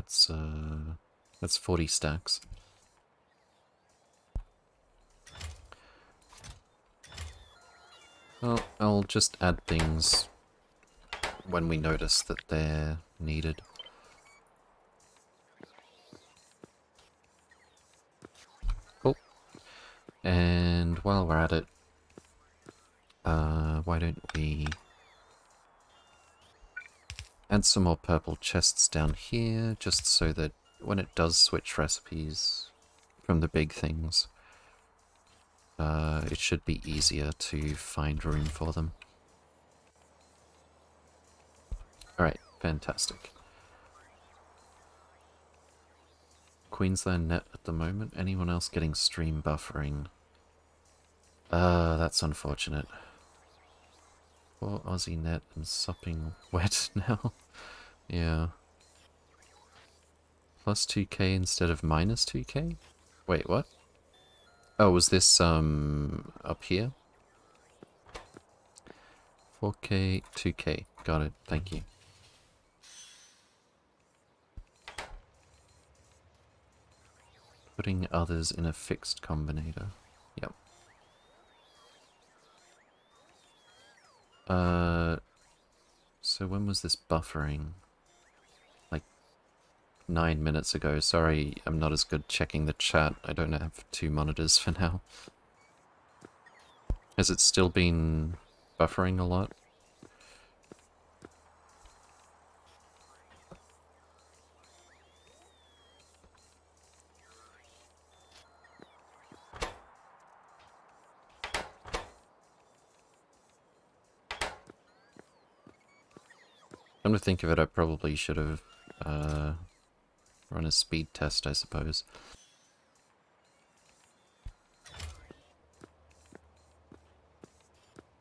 That's, uh, that's 40 stacks. Well, I'll just add things when we notice that they're needed. And while we're at it, uh, why don't we add some more purple chests down here, just so that when it does switch recipes from the big things, uh, it should be easier to find room for them. Alright, fantastic. Queensland net at the moment. Anyone else getting stream buffering? Uh, that's unfortunate. Poor Aussie net and sopping wet now. yeah. Plus 2k instead of minus 2k? Wait, what? Oh, was this, um, up here? 4k, 2k. Got it, thank you. Putting others in a fixed combinator. Yep. Uh, so when was this buffering? Like nine minutes ago. Sorry, I'm not as good checking the chat. I don't have two monitors for now. Has it still been buffering a lot? Come to think of it, I probably should have uh, run a speed test, I suppose.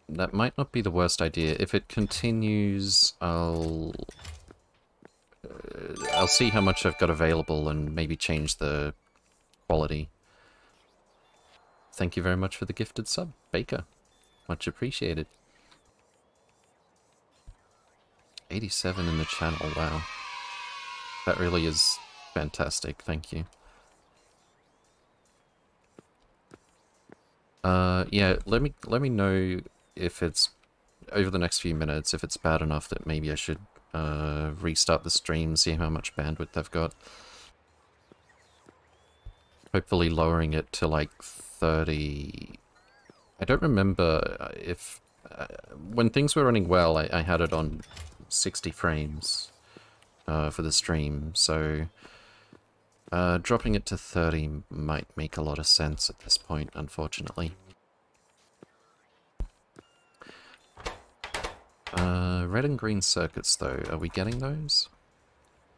That might not be the worst idea. If it continues, I'll... Uh, I'll see how much I've got available and maybe change the quality. Thank you very much for the gifted sub, Baker. Much appreciated. 87 in the channel, wow. That really is fantastic, thank you. Uh, yeah, let me let me know if it's over the next few minutes if it's bad enough that maybe I should uh, restart the stream, see how much bandwidth I've got. Hopefully lowering it to like 30. I don't remember if... Uh, when things were running well, I, I had it on 60 frames uh, for the stream, so... Uh, dropping it to 30 might make a lot of sense at this point, unfortunately. Uh, red and green circuits, though. Are we getting those?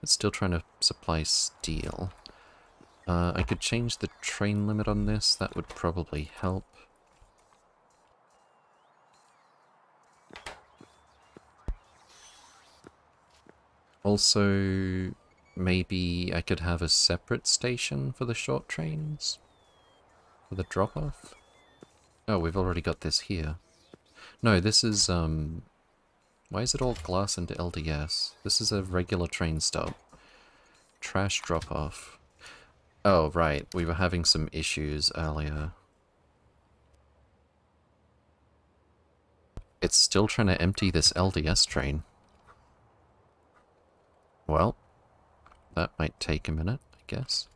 It's still trying to supply steel. Uh, I could change the train limit on this. That would probably help. Also, maybe I could have a separate station for the short trains? For the drop-off? Oh, we've already got this here. No, this is, um, why is it all glass into LDS? This is a regular train stop. Trash drop-off. Oh, right. We were having some issues earlier. It's still trying to empty this LDS train. Well, that might take a minute, I guess.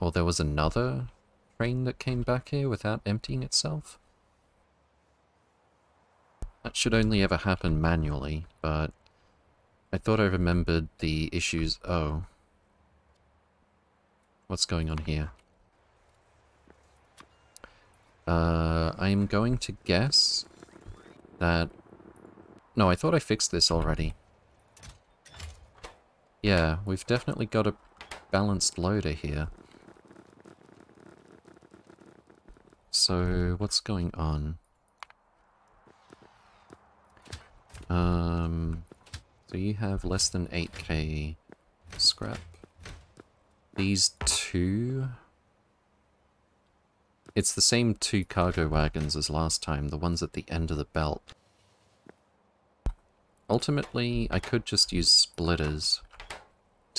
Or there was another train that came back here without emptying itself? That should only ever happen manually, but I thought I remembered the issues... Oh. What's going on here? Uh, I'm going to guess that... No, I thought I fixed this already. Yeah, we've definitely got a balanced loader here. So, what's going on? Um, so you have less than 8k scrap. These two... It's the same two cargo wagons as last time, the ones at the end of the belt. Ultimately, I could just use splitters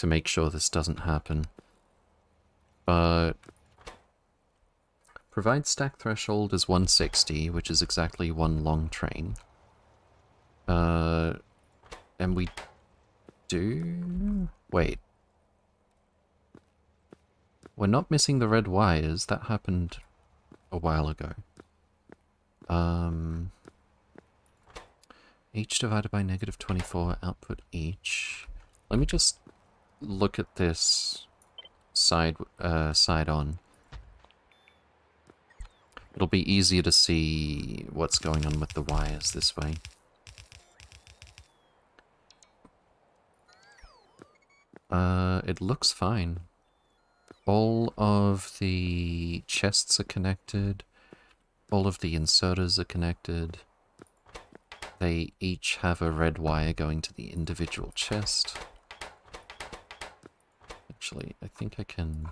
to make sure this doesn't happen. But... Provide stack threshold is 160, which is exactly one long train. Uh, and we do... Wait. We're not missing the red wires. That happened a while ago. Um, each divided by negative 24 output each. Let me just look at this side uh, side on. It'll be easier to see what's going on with the wires this way. Uh, it looks fine. All of the chests are connected. All of the inserters are connected. They each have a red wire going to the individual chest. Actually, I think I can...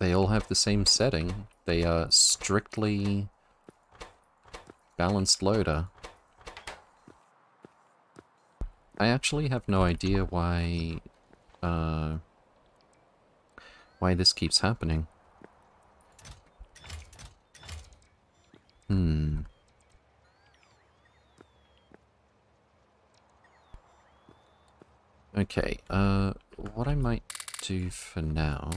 They all have the same setting. They are strictly balanced loader. I actually have no idea why, uh, why this keeps happening. Hmm. Okay, uh, what I might do for now...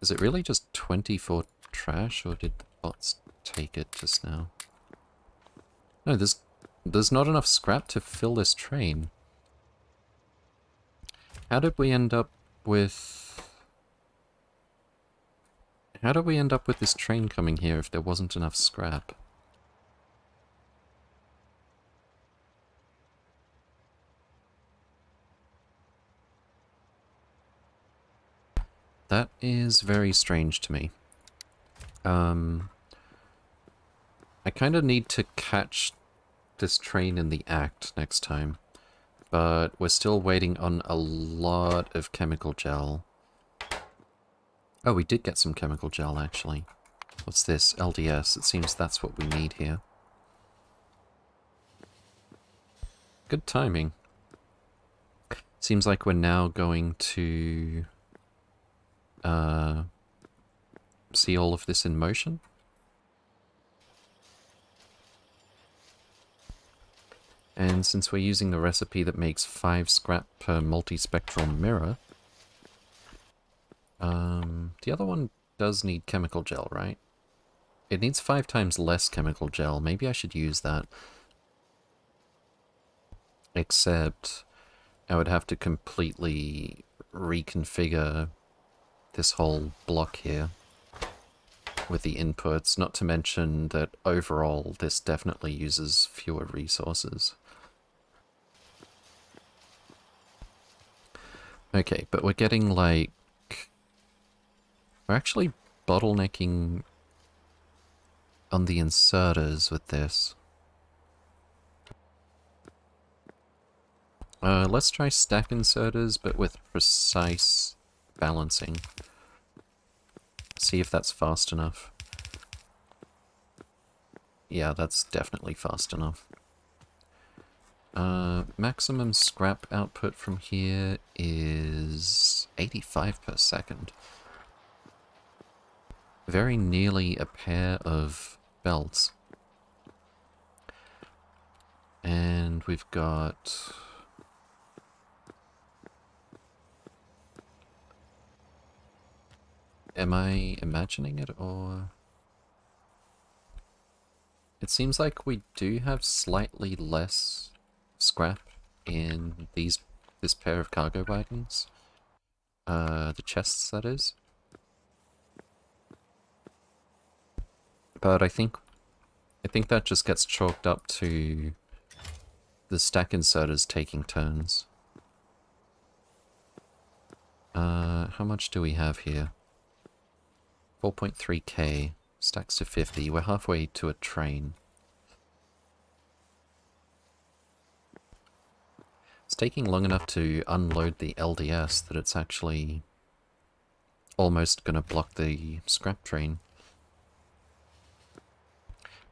Is it really just 24 trash, or did the bots take it just now? No, there's, there's not enough scrap to fill this train. How did we end up with... How did we end up with this train coming here if there wasn't enough scrap? That is very strange to me. Um, I kind of need to catch this train in the act next time. But we're still waiting on a lot of chemical gel. Oh, we did get some chemical gel, actually. What's this? LDS. It seems that's what we need here. Good timing. Seems like we're now going to uh, see all of this in motion. And since we're using the recipe that makes 5 scrap per multispectral mirror, um, the other one does need chemical gel, right? It needs 5 times less chemical gel. Maybe I should use that. Except I would have to completely reconfigure this whole block here with the inputs, not to mention that overall this definitely uses fewer resources. Okay, but we're getting like... We're actually bottlenecking on the inserters with this. Uh, let's try stack inserters, but with precise balancing. See if that's fast enough. Yeah, that's definitely fast enough. Uh, maximum scrap output from here is 85 per second. Very nearly a pair of belts. And we've got... Am I imagining it, or... It seems like we do have slightly less scrap in these this pair of cargo wagons. Uh, the chests, that is. But I think I think that just gets chalked up to the stack inserters taking turns. Uh, how much do we have here? 4.3k stacks to 50. We're halfway to a train. It's taking long enough to unload the LDS that it's actually almost going to block the scrap train.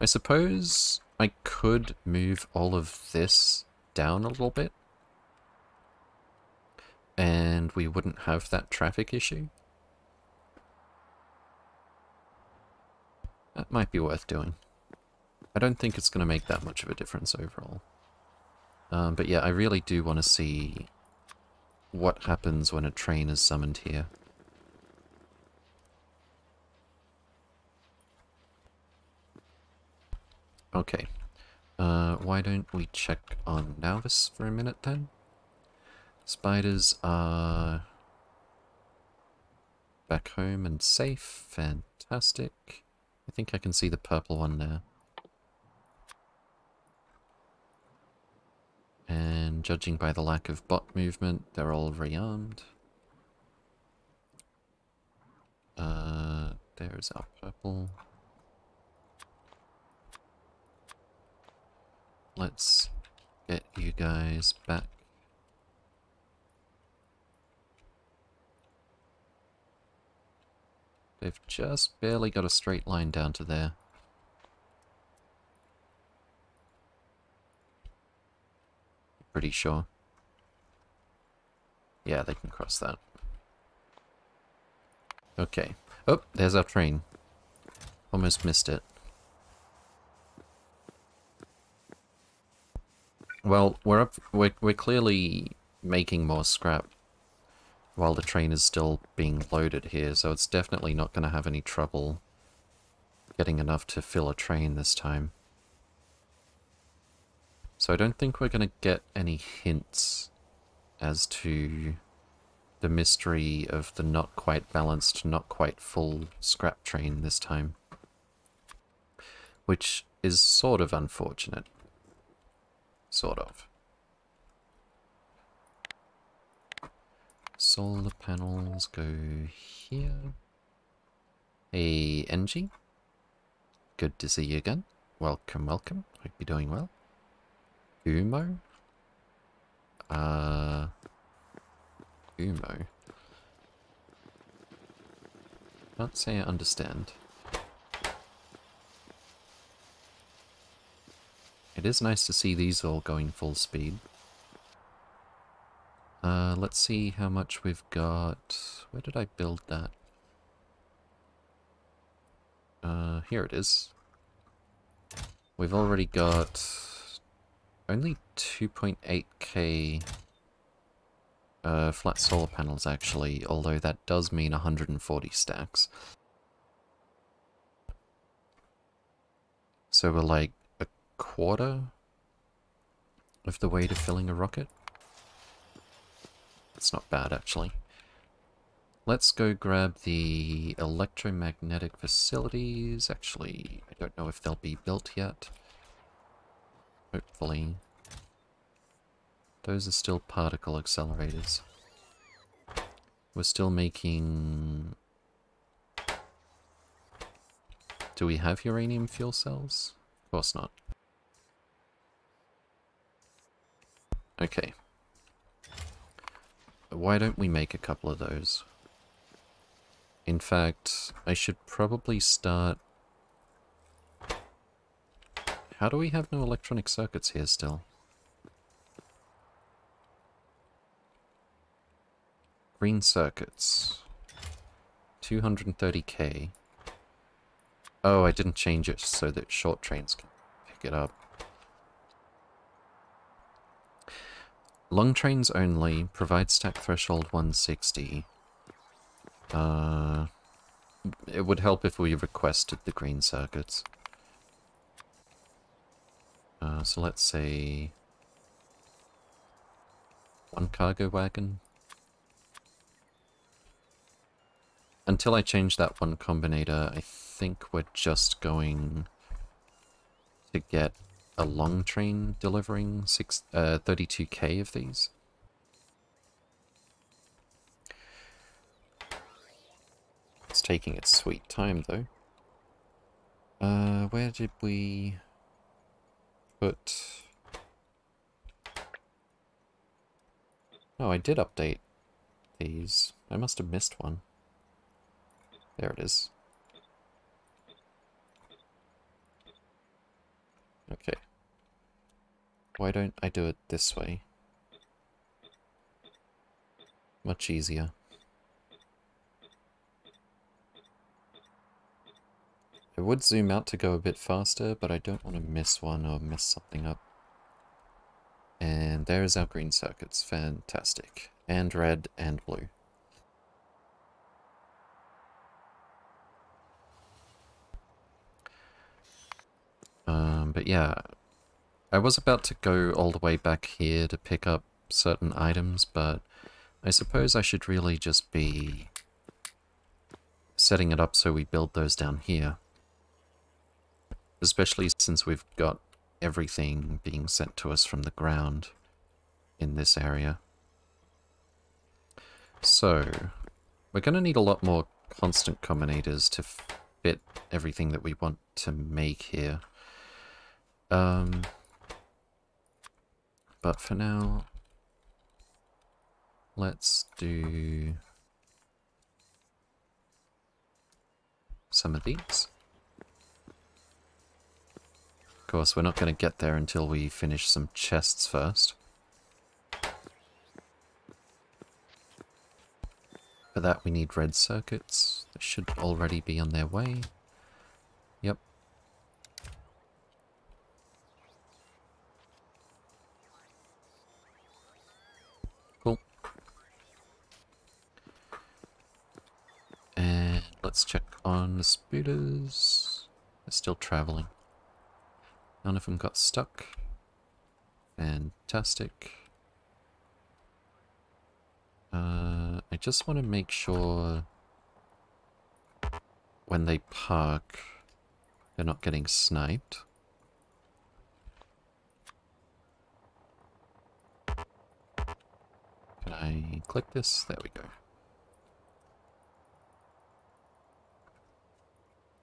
I suppose I could move all of this down a little bit and we wouldn't have that traffic issue. That might be worth doing. I don't think it's going to make that much of a difference overall. Um, but yeah, I really do want to see what happens when a train is summoned here. Okay. Uh, why don't we check on Nauvis for a minute then? Spiders are back home and safe. Fantastic. I think I can see the purple one there. And judging by the lack of bot movement, they're all rearmed. Uh, there's our purple. Let's get you guys back. They've just barely got a straight line down to there. pretty sure. Yeah, they can cross that. Okay. Oh, there's our train. Almost missed it. Well, we're up. We're we're clearly making more scrap while the train is still being loaded here, so it's definitely not going to have any trouble getting enough to fill a train this time. So I don't think we're going to get any hints as to the mystery of the not quite balanced, not quite full scrap train this time. Which is sort of unfortunate. Sort of. Solar panels go here. Hey, NG. Good to see you again. Welcome, welcome. Hope you're doing well. Umo? Uh... Umo. Can't say I understand. It is nice to see these all going full speed. Uh, let's see how much we've got. Where did I build that? Uh, here it is. We've already got only 2.8k uh, flat solar panels actually, although that does mean 140 stacks. So we're like a quarter of the way to filling a rocket. That's not bad actually. Let's go grab the electromagnetic facilities. Actually, I don't know if they'll be built yet. Hopefully. Those are still particle accelerators. We're still making... Do we have uranium fuel cells? Of course not. Okay. Why don't we make a couple of those? In fact, I should probably start... How do we have no electronic circuits here still? Green circuits. 230k. Oh, I didn't change it so that short trains can pick it up. Long trains only, provide stack threshold 160. Uh, it would help if we requested the green circuits. Uh, so let's say one cargo wagon. Until I change that one combinator, I think we're just going to get a long train delivering six, uh, 32k of these. It's taking its sweet time, though. Uh, where did we put... Oh, I did update these. I must have missed one. There it is. Okay. Why don't I do it this way? Much easier. I would zoom out to go a bit faster, but I don't want to miss one or mess something up. And there's our green circuits. Fantastic. And red and blue. Um, but yeah, I was about to go all the way back here to pick up certain items, but I suppose I should really just be setting it up so we build those down here especially since we've got everything being sent to us from the ground in this area. So, we're going to need a lot more constant combinators to fit everything that we want to make here. Um, but for now, let's do some of these. Of course, we're not going to get there until we finish some chests first. For that we need red circuits. They should already be on their way. And let's check on the spooters. They're still traveling. None of them got stuck. Fantastic. Uh, I just want to make sure when they park, they're not getting sniped. Can I click this? There we go.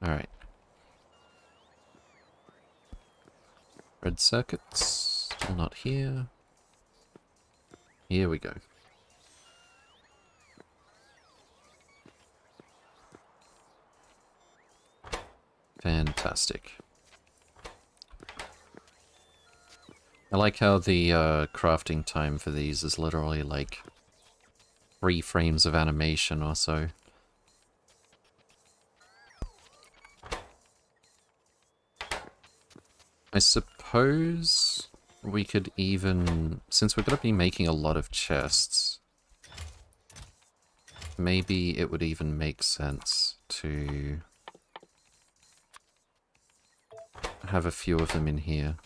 Alright. Red circuits, still not here. Here we go. Fantastic. I like how the uh, crafting time for these is literally like three frames of animation or so. I suppose we could even, since we're going to be making a lot of chests, maybe it would even make sense to have a few of them in here.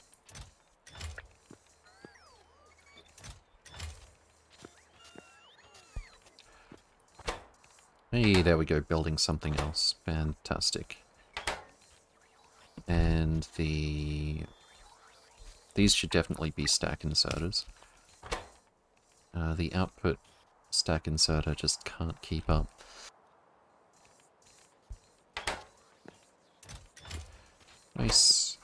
Hey, there we go, building something else. Fantastic. And the... These should definitely be stack inserters. Uh, the output stack inserter just can't keep up. Nice.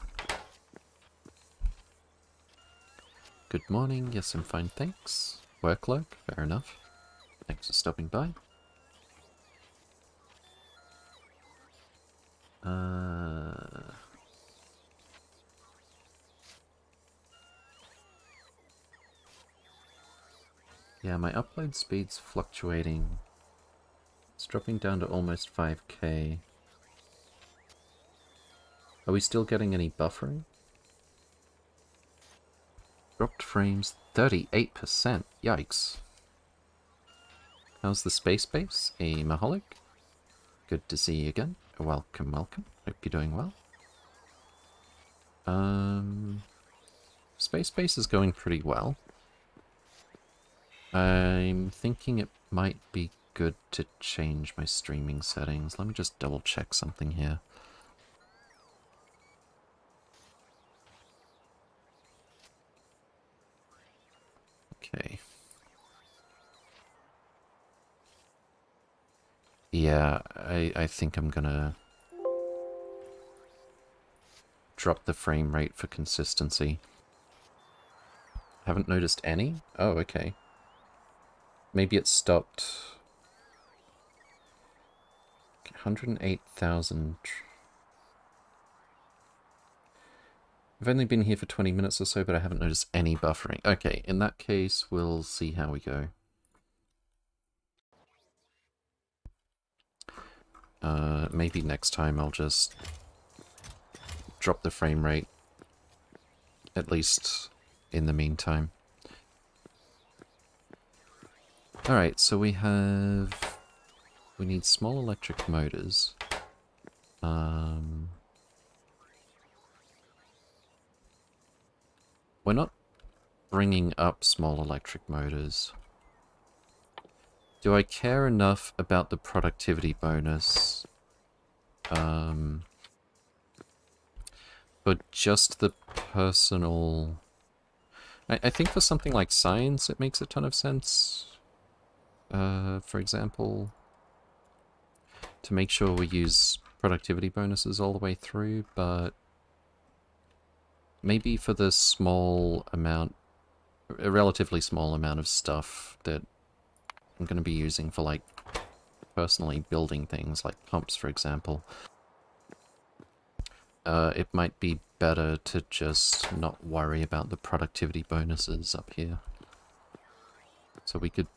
Good morning. Yes, I'm fine, thanks. Workload, fair enough. Thanks for stopping by. Yeah, my upload speed's fluctuating. It's dropping down to almost 5k. Are we still getting any buffering? Dropped frames 38%. Yikes. How's the space base? A Maholic? Good to see you again. Welcome, welcome. Hope you're doing well. Um, space base is going pretty well. I'm thinking it might be good to change my streaming settings. Let me just double check something here. Okay. Yeah, I, I think I'm gonna drop the frame rate for consistency. Haven't noticed any? Oh, okay. Maybe it stopped... 108,000... I've only been here for 20 minutes or so, but I haven't noticed any buffering. Okay, in that case, we'll see how we go. Uh, maybe next time I'll just drop the frame rate, at least in the meantime. Alright, so we have... We need small electric motors. Um... We're not bringing up small electric motors. Do I care enough about the productivity bonus? Um, but just the personal... I, I think for something like science, it makes a ton of sense. Uh, for example, to make sure we use productivity bonuses all the way through, but maybe for the small amount, a relatively small amount of stuff that I'm going to be using for, like, personally building things, like pumps, for example. Uh, it might be better to just not worry about the productivity bonuses up here. So we could...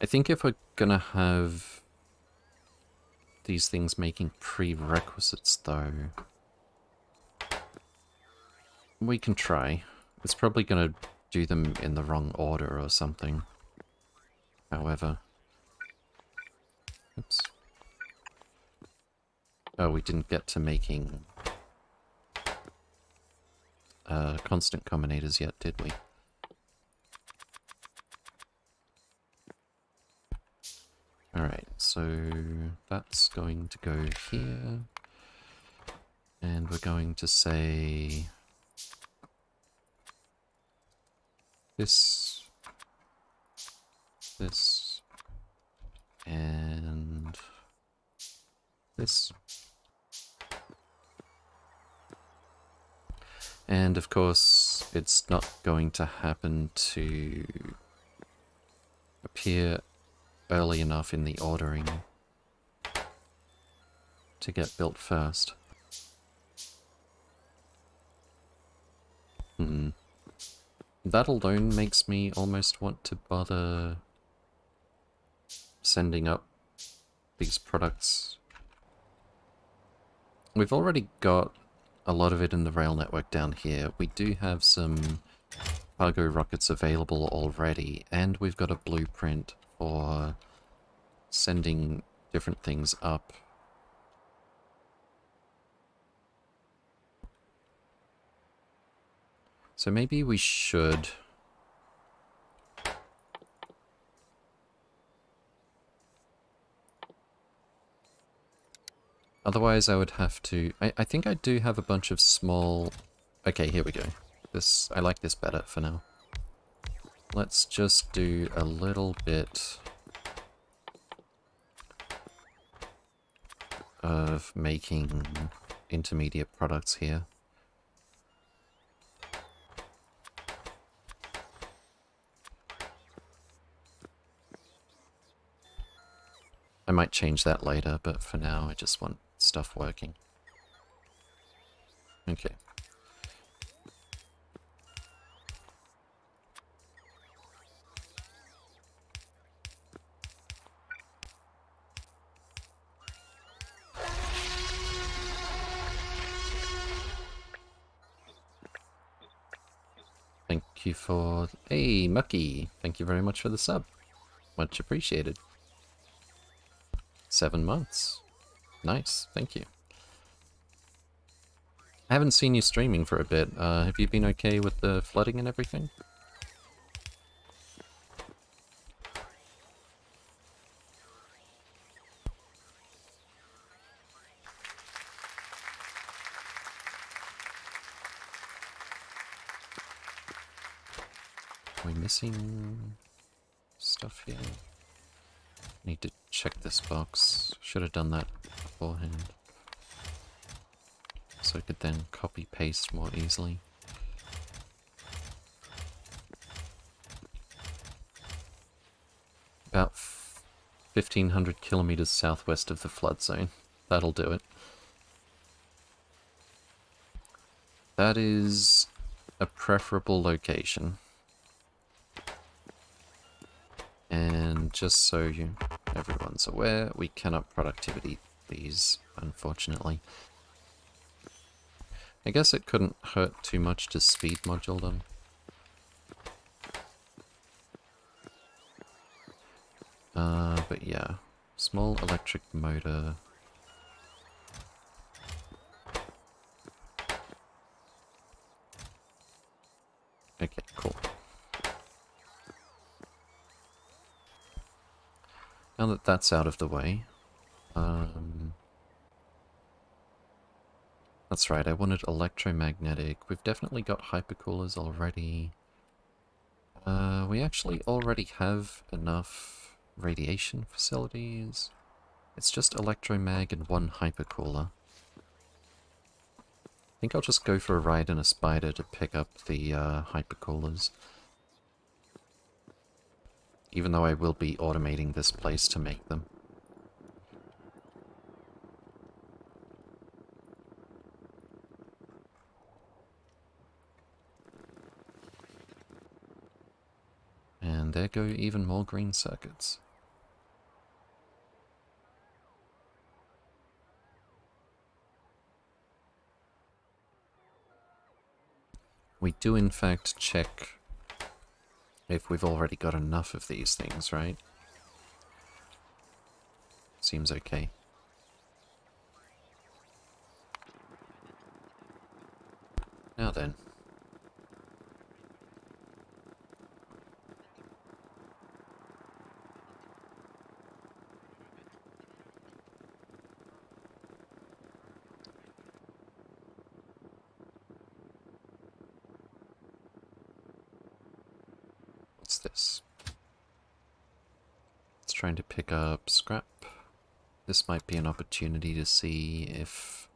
I think if we're gonna have these things making prerequisites, though, we can try. It's probably gonna do them in the wrong order or something. However. Oops. Oh, we didn't get to making uh, constant combinators yet, did we? Alright, so that's going to go here. And we're going to say this, this, and this. And of course, it's not going to happen to appear early enough in the ordering to get built first. Hmm That alone makes me almost want to bother sending up these products. We've already got a lot of it in the rail network down here. We do have some cargo rockets available already, and we've got a blueprint for sending different things up. So maybe we should... Otherwise I would have to... I, I think I do have a bunch of small... Okay, here we go. This I like this better for now. Let's just do a little bit of making intermediate products here. I might change that later, but for now I just want stuff working. Okay. Mucky! Thank you very much for the sub. Much appreciated. Seven months. Nice, thank you. I haven't seen you streaming for a bit. Uh, have you been okay with the flooding and everything? Are we missing stuff here? Need to check this box. Should have done that beforehand. So I could then copy paste more easily. About 1500 kilometers southwest of the flood zone. That'll do it. That is a preferable location. And just so you, everyone's aware, we cannot productivity these, unfortunately. I guess it couldn't hurt too much to speed module them. Uh, but yeah, small electric motor. Okay, cool. Now that that's out of the way, um, that's right, I wanted electromagnetic. We've definitely got hypercoolers already. Uh, we actually already have enough radiation facilities. It's just electromag and one hypercooler. I think I'll just go for a ride in a spider to pick up the uh, hypercoolers even though I will be automating this place to make them. And there go even more green circuits. We do in fact check if we've already got enough of these things, right? Seems okay. Now then. this? It's trying to up scrap. This might be an opportunity to see if...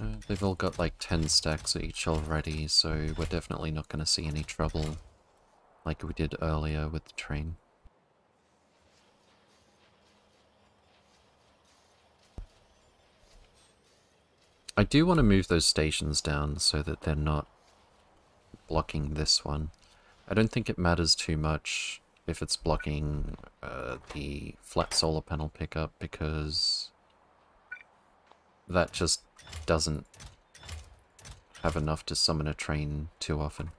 Uh, they've all got like 10 stacks each already, so we're definitely not going to see any trouble like we did earlier with the train. I do want to move those stations down so that they're not blocking this one. I don't think it matters too much if it's blocking uh, the flat solar panel pickup because that just doesn't have enough to summon a train too often.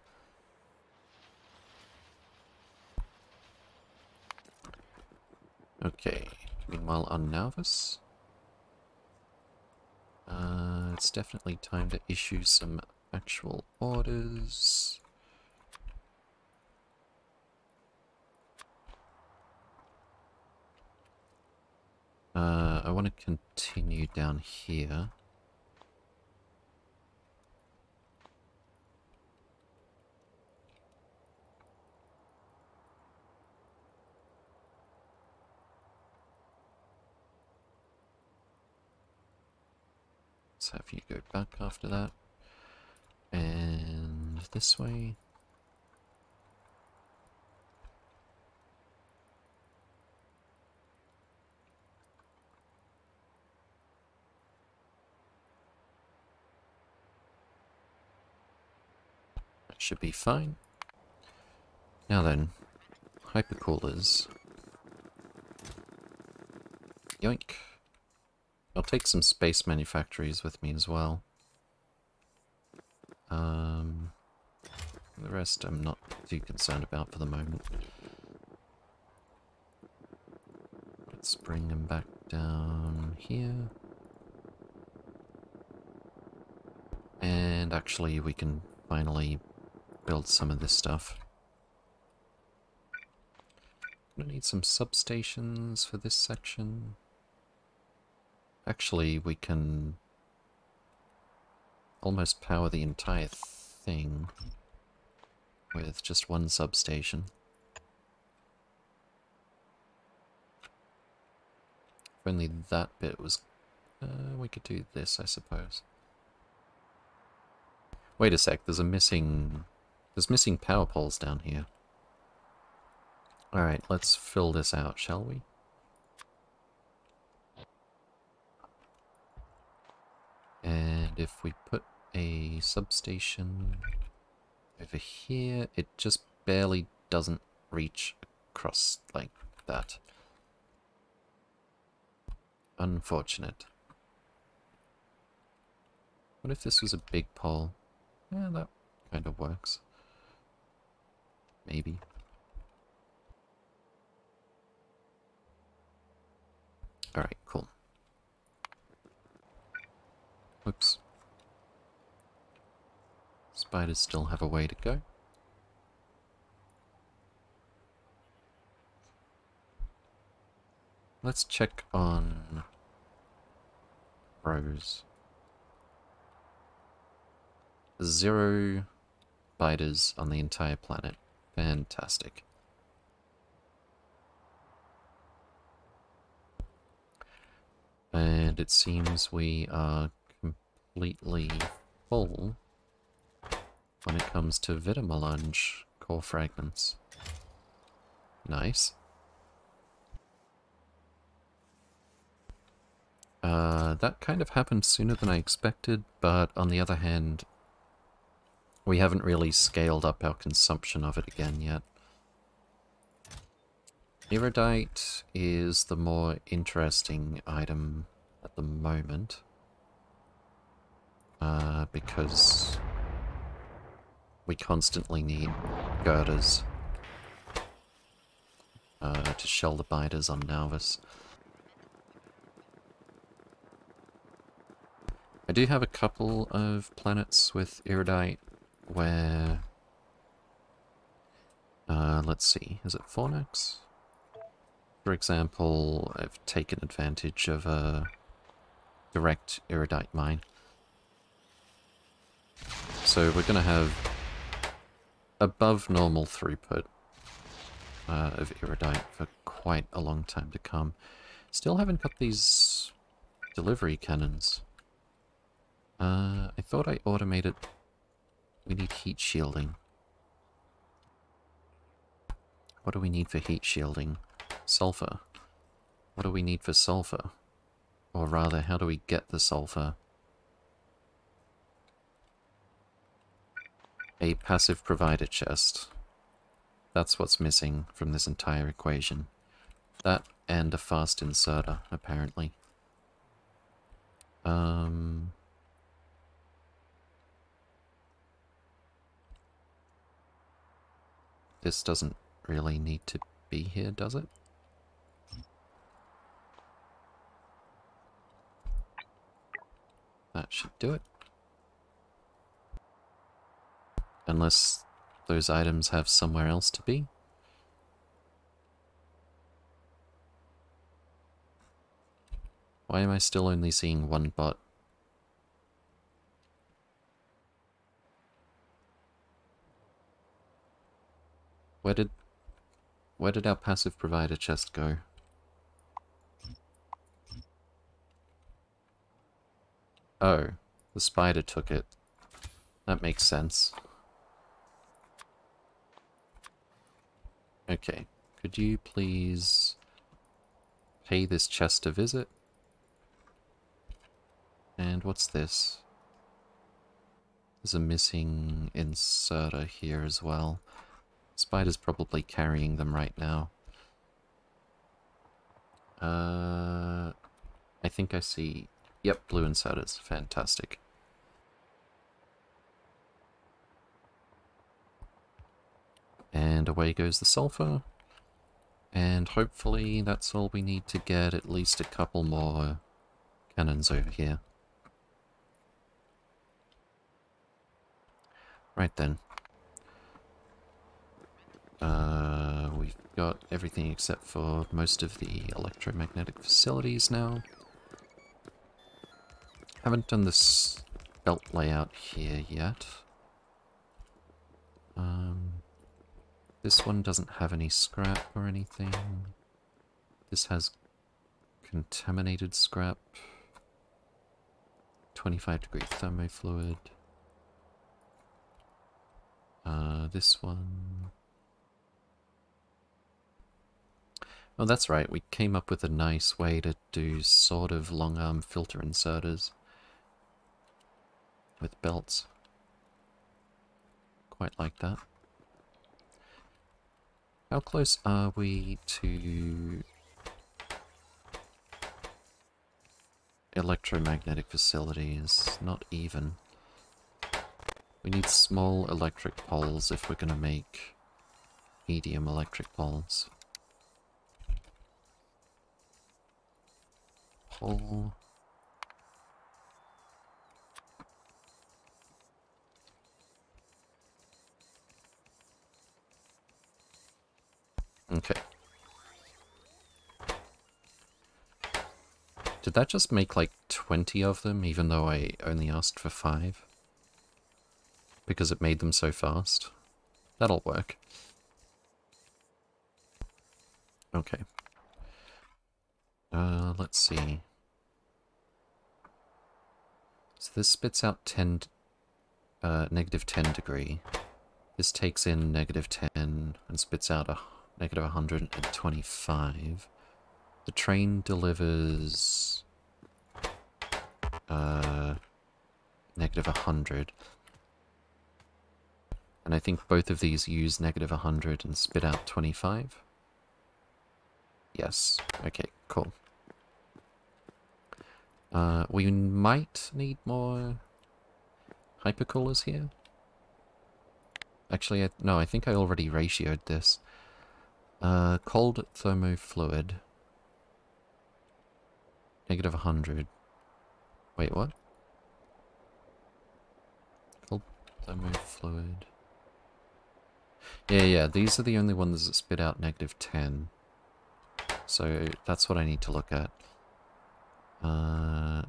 Okay, meanwhile on Nauvis. Uh, it's definitely time to issue some actual orders. Uh, I want to continue down here. Let's have you go back after that. And this way. Should be fine. Now then, hypercoolers. Yoink. I'll take some space manufactories with me as well. Um, the rest I'm not too concerned about for the moment. Let's bring them back down here. And actually we can finally build some of this stuff. Gonna need some substations for this section. Actually, we can almost power the entire thing with just one substation. If only that bit was... Uh, we could do this, I suppose. Wait a sec, there's a missing... There's missing power poles down here. Alright, let's fill this out, shall we? And if we put a substation over here, it just barely doesn't reach across like that. Unfortunate. What if this was a big pole? Yeah, that kind of works. Maybe. Alright, cool. Whoops. Spiders still have a way to go. Let's check on Rose. Zero spiders on the entire planet. Fantastic. And it seems we are completely full when it comes to Vitamelange core fragments. Nice. Uh, that kind of happened sooner than I expected, but on the other hand, we haven't really scaled up our consumption of it again yet. Iridite is the more interesting item at the moment. Uh, because we constantly need girders uh, to shell the biters on Nauvis. I do have a couple of planets with Iridite where... Uh, let's see, is it Fornax? For example, I've taken advantage of a direct Iridite mine. So we're going to have above normal throughput uh, of Iridite for quite a long time to come. Still haven't got these delivery cannons. Uh, I thought I automated... We need heat shielding. What do we need for heat shielding? Sulfur. What do we need for sulfur? Or rather, how do we get the sulfur? a passive provider chest. That's what's missing from this entire equation. That and a fast inserter, apparently. Um... This doesn't really need to be here, does it? That should do it. Unless those items have somewhere else to be. Why am I still only seeing one bot? Where did... Where did our passive provider chest go? Oh, the spider took it. That makes sense. Okay, could you please pay this chest a visit? And what's this? There's a missing inserter here as well. Spider's probably carrying them right now. Uh, I think I see Yep, blue inserters. Fantastic. And away goes the sulfur. And hopefully that's all we need to get at least a couple more cannons over here. Right then. Uh, we've got everything except for most of the electromagnetic facilities now. Haven't done this belt layout here yet. Um, this one doesn't have any scrap or anything. This has contaminated scrap. 25 degree thermofluid. Uh, this one... Oh, that's right, we came up with a nice way to do sort of long arm filter inserters with belts. Quite like that. How close are we to electromagnetic facilities? Not even. We need small electric poles if we're going to make medium electric poles. Okay. Did that just make like 20 of them, even though I only asked for 5? Because it made them so fast? That'll work. Okay. Uh, let's see. So this spits out 10, uh, negative 10 degree. This takes in negative 10 and spits out a negative 125. The train delivers uh, negative 100. And I think both of these use negative 100 and spit out 25. Yes. Okay, cool. Uh, we might need more hypercoolers here. Actually, I, no, I think I already ratioed this. Uh, cold thermofluid. Negative 100. Wait, what? Cold thermofluid. Yeah, yeah, these are the only ones that spit out negative 10. So that's what I need to look at. Uh,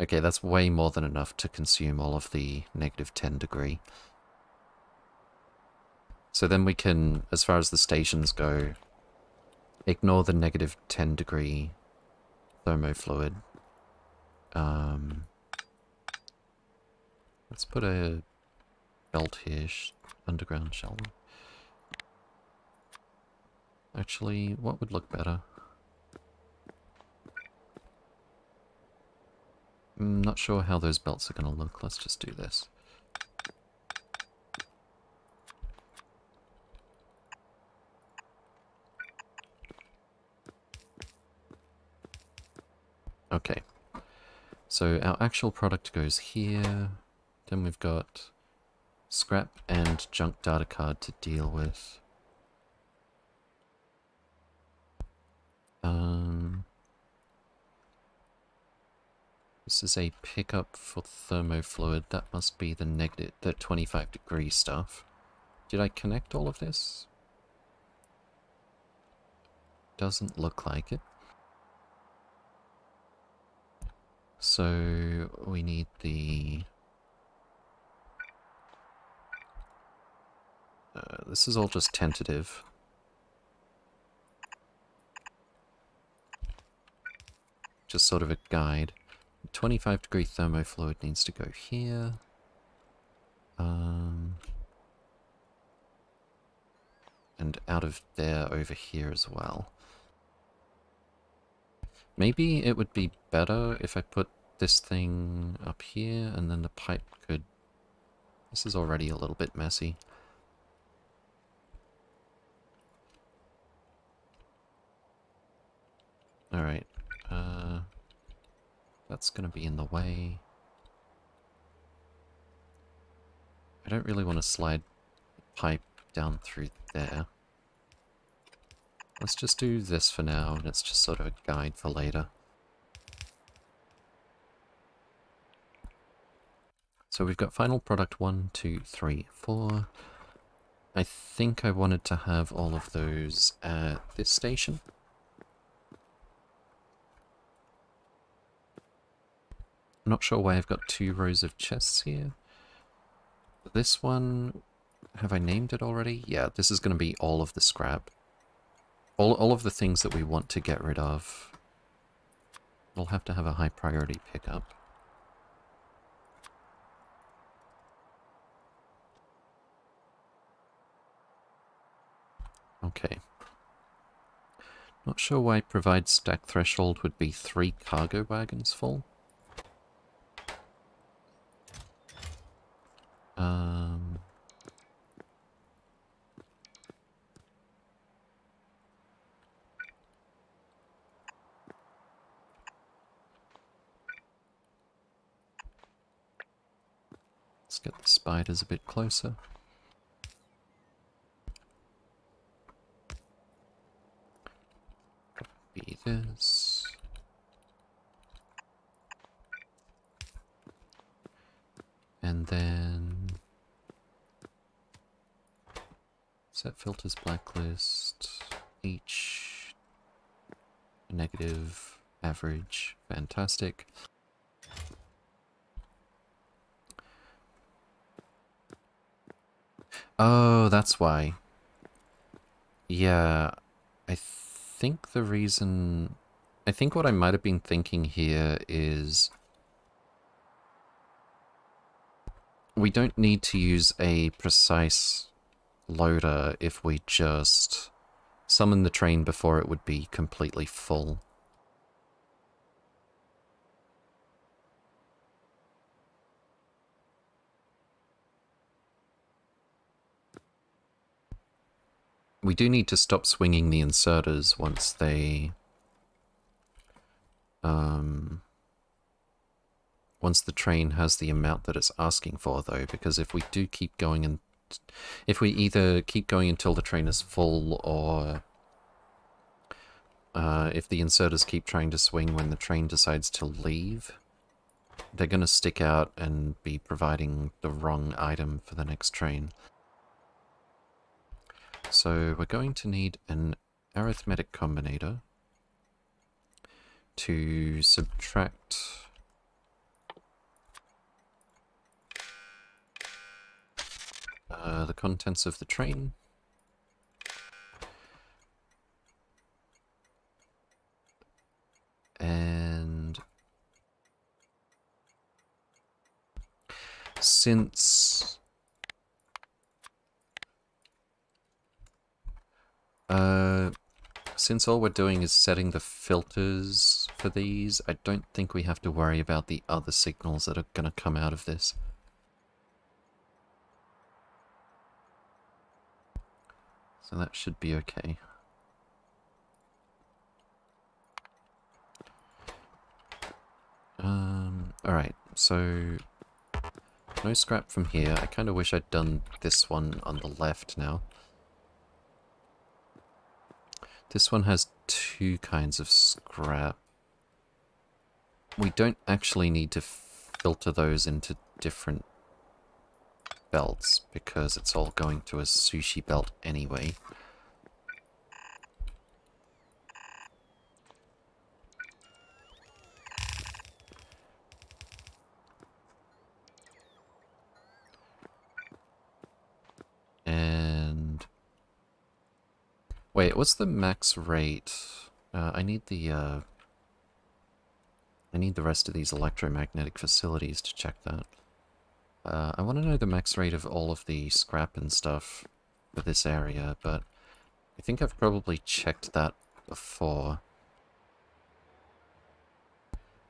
okay, that's way more than enough to consume all of the negative 10 degree. So then we can, as far as the stations go, ignore the negative 10 degree thermofluid. Um, let's put a belt here, underground, shall we? Actually, what would look better? I'm not sure how those belts are going to look. Let's just do this. Okay. So our actual product goes here. Then we've got scrap and junk data card to deal with. Um, this is a pickup for thermofluid. That must be the negative, the 25 degree stuff. Did I connect all of this? Doesn't look like it. So we need the... Uh, this is all just tentative. Just sort of a guide. 25 degree thermofluid needs to go here. Um, and out of there over here as well. Maybe it would be better if I put this thing up here and then the pipe could... This is already a little bit messy. Alright, that's going to be in the way. I don't really want to slide pipe down through there. Let's just do this for now, and it's just sort of a guide for later. So we've got final product one, two, three, four. I think I wanted to have all of those at this station. Not sure why I've got two rows of chests here. This one, have I named it already? Yeah, this is going to be all of the scrap. All, all of the things that we want to get rid of. We'll have to have a high priority pickup. Okay. Not sure why provide stack threshold would be three cargo wagons full. Um... Let's get the spiders a bit closer. Copy this. And then set filters blacklist each negative average fantastic Oh, that's why. Yeah, I think the reason... I think what I might have been thinking here is... We don't need to use a precise loader if we just summon the train before it would be completely full. We do need to stop swinging the inserters once they... Um, once the train has the amount that it's asking for, though, because if we do keep going and... If we either keep going until the train is full, or... Uh, if the inserters keep trying to swing when the train decides to leave, they're going to stick out and be providing the wrong item for the next train. So we're going to need an arithmetic combinator to subtract uh, the contents of the train. And since Uh, since all we're doing is setting the filters for these, I don't think we have to worry about the other signals that are going to come out of this. So that should be okay. Um, alright, so... No scrap from here. I kind of wish I'd done this one on the left now. This one has two kinds of scrap. We don't actually need to filter those into different belts because it's all going to a sushi belt anyway. And... Wait, what's the max rate? Uh, I need the, uh... I need the rest of these electromagnetic facilities to check that. Uh, I want to know the max rate of all of the scrap and stuff for this area, but I think I've probably checked that before.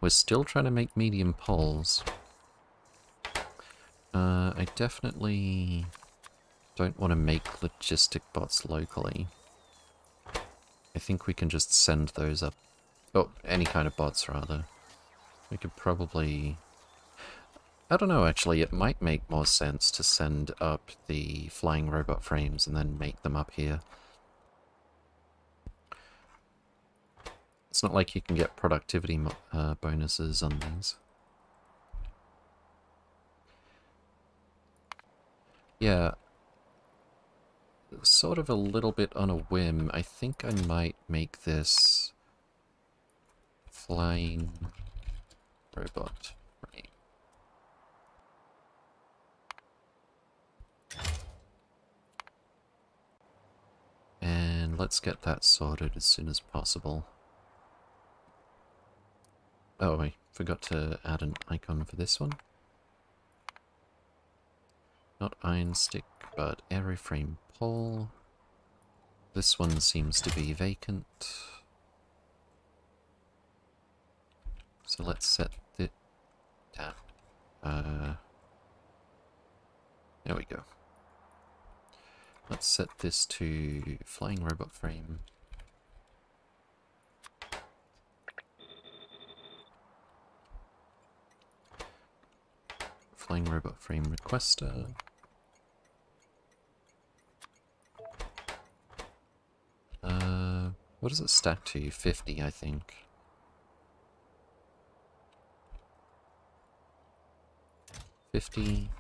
We're still trying to make medium poles. Uh, I definitely don't want to make logistic bots locally. I think we can just send those up. Oh, any kind of bots, rather. We could probably... I don't know, actually. It might make more sense to send up the flying robot frames and then make them up here. It's not like you can get productivity uh, bonuses on these. Yeah, sort of a little bit on a whim, I think I might make this flying robot And let's get that sorted as soon as possible. Oh, I forgot to add an icon for this one. Not iron stick, but aeroframe pole. This one seems to be vacant. So let's set the... Uh, uh, there we go. Let's set this to flying robot frame. Flying robot frame requester. Uh, what does it stack to? 50, I think. Fifty.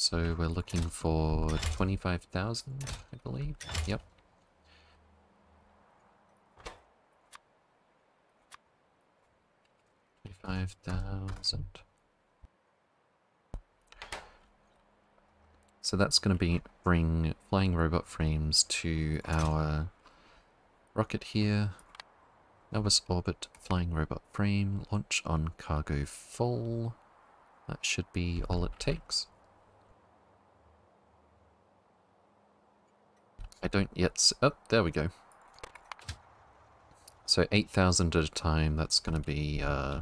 So we're looking for 25,000, I believe. Yep. Twenty-five thousand. So that's going to be bring flying robot frames to our rocket here. Nauvis Orbit flying robot frame, launch on cargo full. That should be all it takes. I don't yet... Oh, there we go. So 8,000 at a time, that's going to be uh,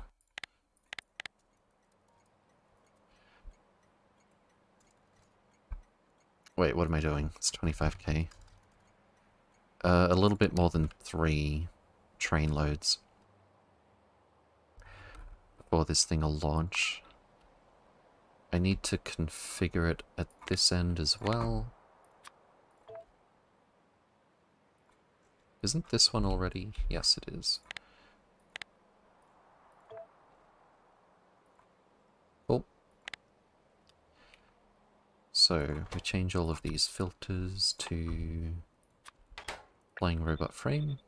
Wait, what am I doing? It's 25k. Uh, a little bit more than three train loads before this thing will launch. I need to configure it at this end as well. Isn't this one already? Yes, it is. Cool. So we change all of these filters to flying robot frame.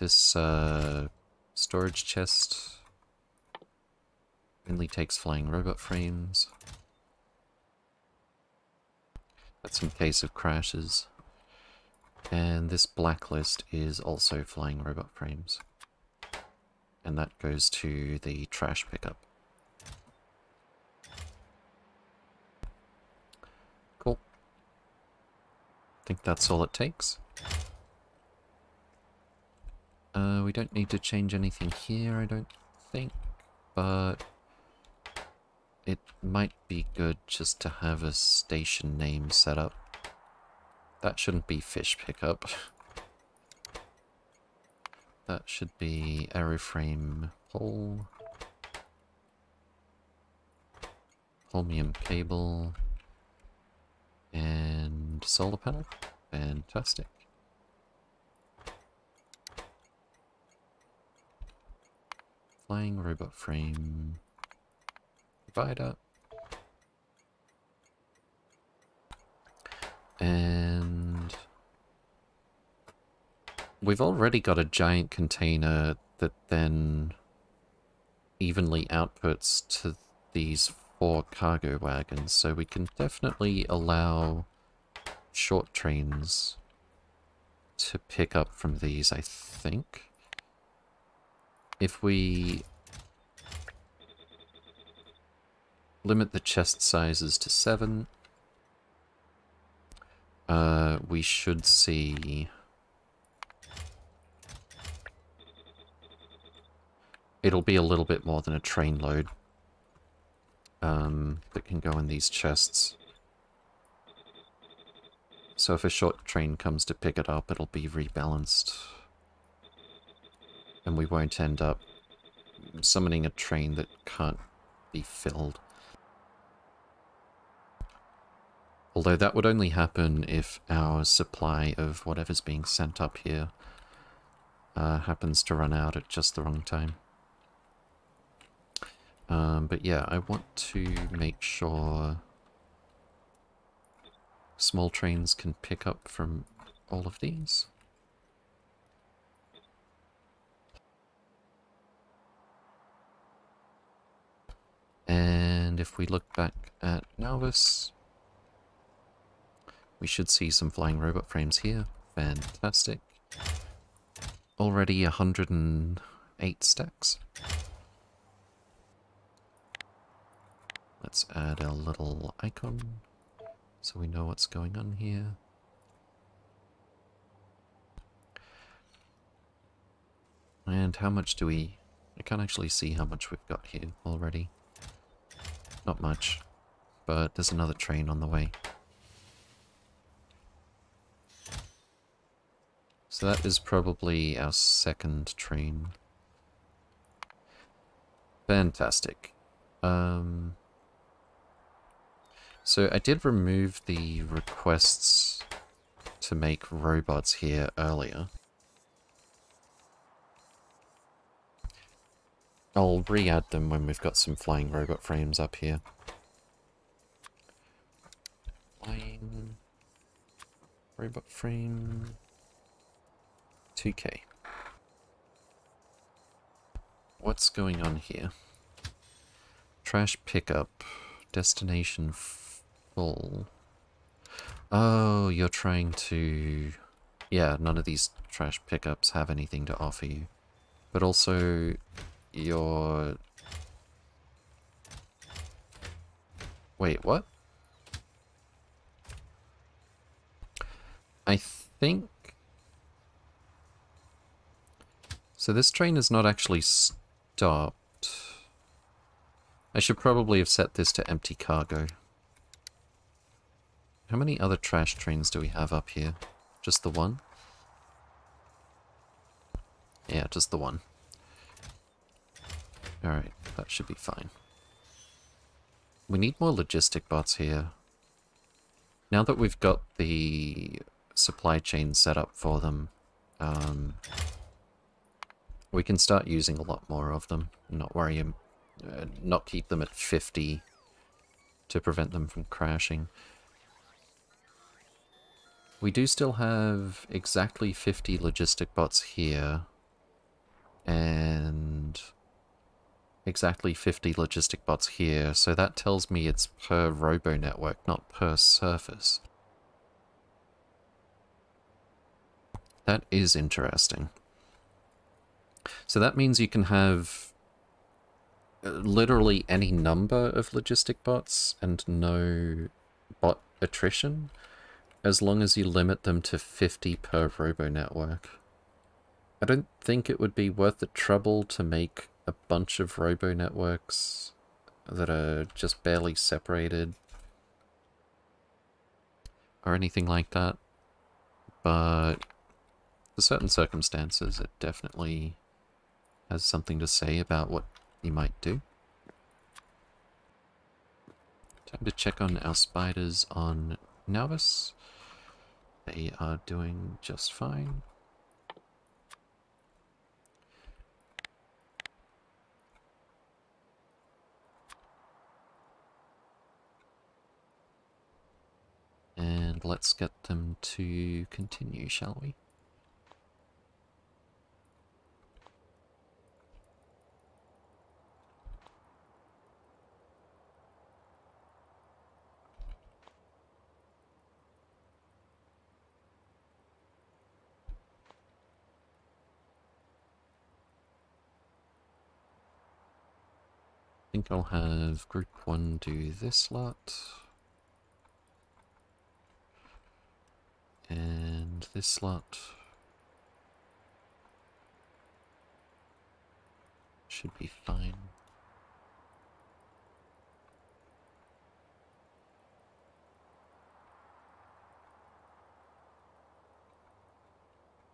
This uh, storage chest only takes flying robot frames. That's in case of crashes. And this blacklist is also flying robot frames and that goes to the trash pickup. Cool. I think that's all it takes. Uh, we don't need to change anything here, I don't think, but it might be good just to have a station name set up. that shouldn't be fish pickup. That should be aeroframe pole. Holmium cable. And solar panel. Fantastic. Flying robot frame. Divider. And we've already got a giant container that then evenly outputs to these four cargo wagons, so we can definitely allow short trains to pick up from these, I think. If we limit the chest sizes to seven, uh, we should see... It'll be a little bit more than a train load um, that can go in these chests. So if a short train comes to pick it up, it'll be rebalanced. And we won't end up summoning a train that can't be filled. Although that would only happen if our supply of whatever's being sent up here uh, happens to run out at just the wrong time. Um, but yeah, I want to make sure small trains can pick up from all of these. And if we look back at Nauvis, we should see some flying robot frames here. Fantastic. Already 108 stacks. Let's add a little icon so we know what's going on here. And how much do we... I can't actually see how much we've got here already. Not much, but there's another train on the way. So that is probably our second train. Fantastic. Um, so I did remove the requests to make robots here earlier. I'll re-add them when we've got some flying robot frames up here. Flying robot frame 2k. What's going on here? Trash pickup. Destination full. Oh, you're trying to... Yeah, none of these trash pickups have anything to offer you. But also, you're... Wait, what? I think So this train is not actually stopped. I should probably have set this to empty cargo. How many other trash trains do we have up here? Just the one? Yeah, just the one. Alright, that should be fine. We need more logistic bots here. Now that we've got the supply chain set up for them, um, we can start using a lot more of them, not worry, uh, not keep them at 50 to prevent them from crashing. We do still have exactly 50 logistic bots here, and exactly 50 logistic bots here, so that tells me it's per robo network, not per surface. That is interesting. So that means you can have uh, literally any number of logistic bots and no bot attrition as long as you limit them to 50 per robo network. I don't think it would be worth the trouble to make a bunch of robo networks that are just barely separated or anything like that. but for certain circumstances it definitely has something to say about what you might do. Time to check on our spiders on Nauvis. They are doing just fine. And let's get them to continue, shall we? Think I'll have group one do this lot. And this slot should be fine.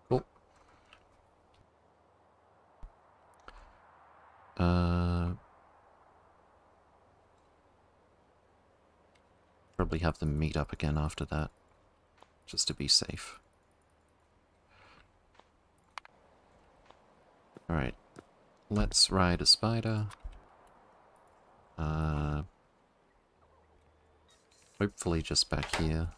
Cool. Uh, probably have them meet up again after that just to be safe. Alright, let's ride a spider. Uh, hopefully just back here.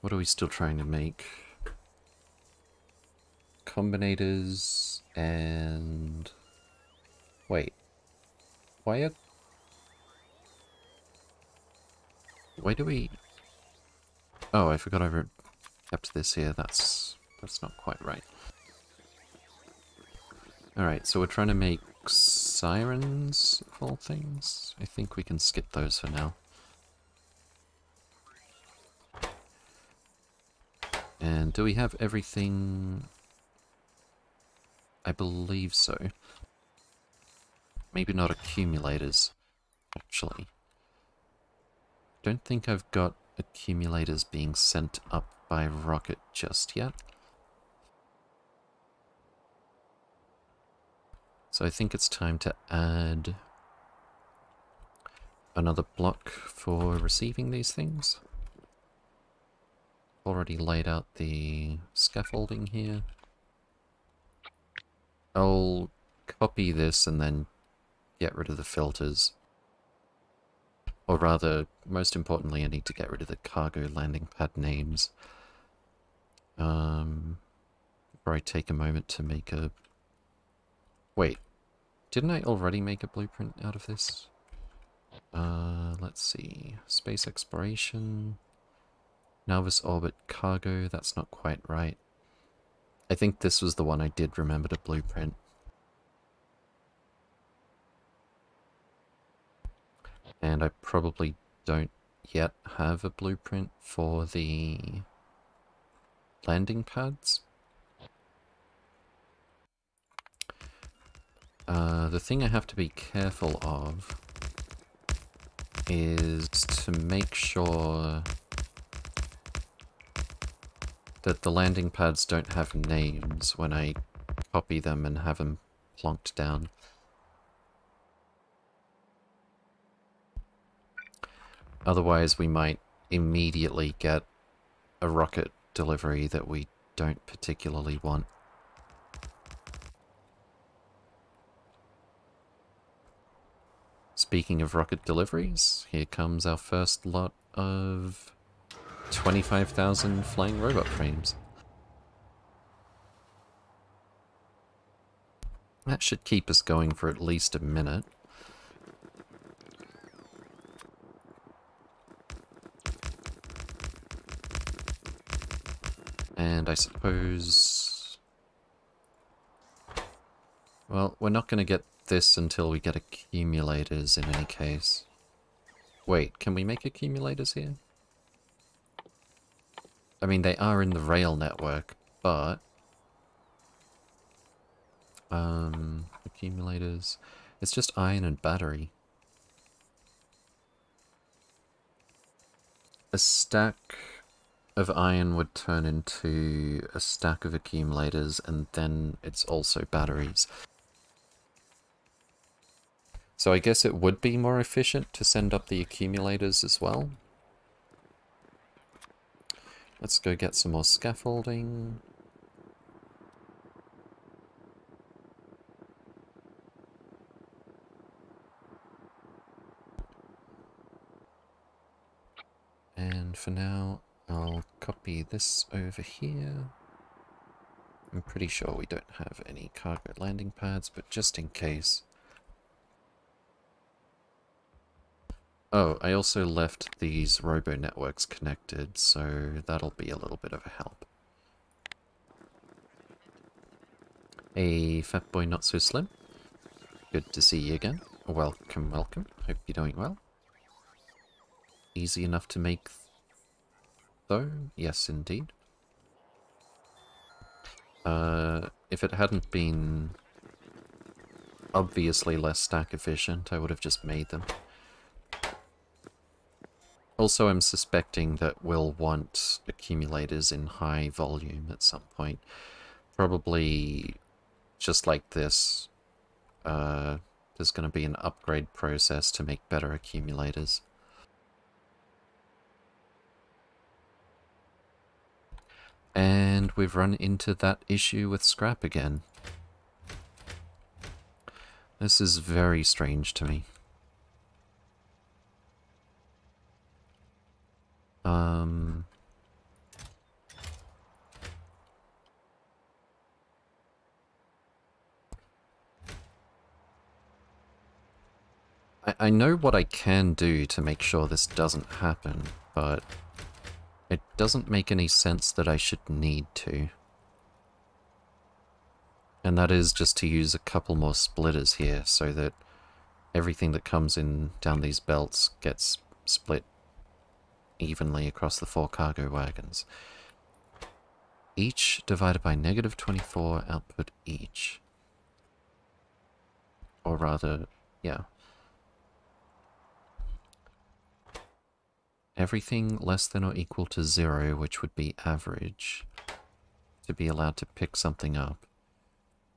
What are we still trying to make? Combinators and... Wait. Why are Why do we... Oh, I forgot I kept this here. That's that's not quite right. Alright, so we're trying to make sirens of all things. I think we can skip those for now. And do we have everything? I believe so. Maybe not accumulators, actually. Don't think I've got accumulators being sent up by rocket just yet. So I think it's time to add another block for receiving these things. Already laid out the scaffolding here. I'll copy this and then get rid of the filters or rather, most importantly, I need to get rid of the cargo landing pad names. Um, before I take a moment to make a... Wait, didn't I already make a blueprint out of this? Uh, let's see. Space exploration. Nauvis orbit cargo, that's not quite right. I think this was the one I did remember to blueprint. And I probably don't yet have a blueprint for the landing pads. Uh, the thing I have to be careful of is to make sure that the landing pads don't have names when I copy them and have them plonked down. Otherwise, we might immediately get a rocket delivery that we don't particularly want. Speaking of rocket deliveries, here comes our first lot of 25,000 flying robot frames. That should keep us going for at least a minute. And I suppose... Well, we're not going to get this until we get accumulators in any case. Wait, can we make accumulators here? I mean, they are in the rail network, but... Um, accumulators... It's just iron and battery. a stack of iron would turn into a stack of accumulators, and then it's also batteries. So I guess it would be more efficient to send up the accumulators as well. Let's go get some more scaffolding. And for now, I'll copy this over here. I'm pretty sure we don't have any cargo landing pads, but just in case. Oh, I also left these robo networks connected, so that'll be a little bit of a help. Hey, fat boy not so slim. Good to see you again. Welcome, welcome. Hope you're doing well. Easy enough to make, though? Yes, indeed. Uh, if it hadn't been obviously less stack efficient, I would have just made them. Also, I'm suspecting that we'll want accumulators in high volume at some point. Probably just like this, uh, there's going to be an upgrade process to make better accumulators. And we've run into that issue with scrap again. This is very strange to me. Um... I, I know what I can do to make sure this doesn't happen, but it doesn't make any sense that I should need to. And that is just to use a couple more splitters here so that everything that comes in down these belts gets split evenly across the four cargo wagons. Each divided by negative 24 output each. Or rather, yeah. Everything less than or equal to zero, which would be average, to be allowed to pick something up.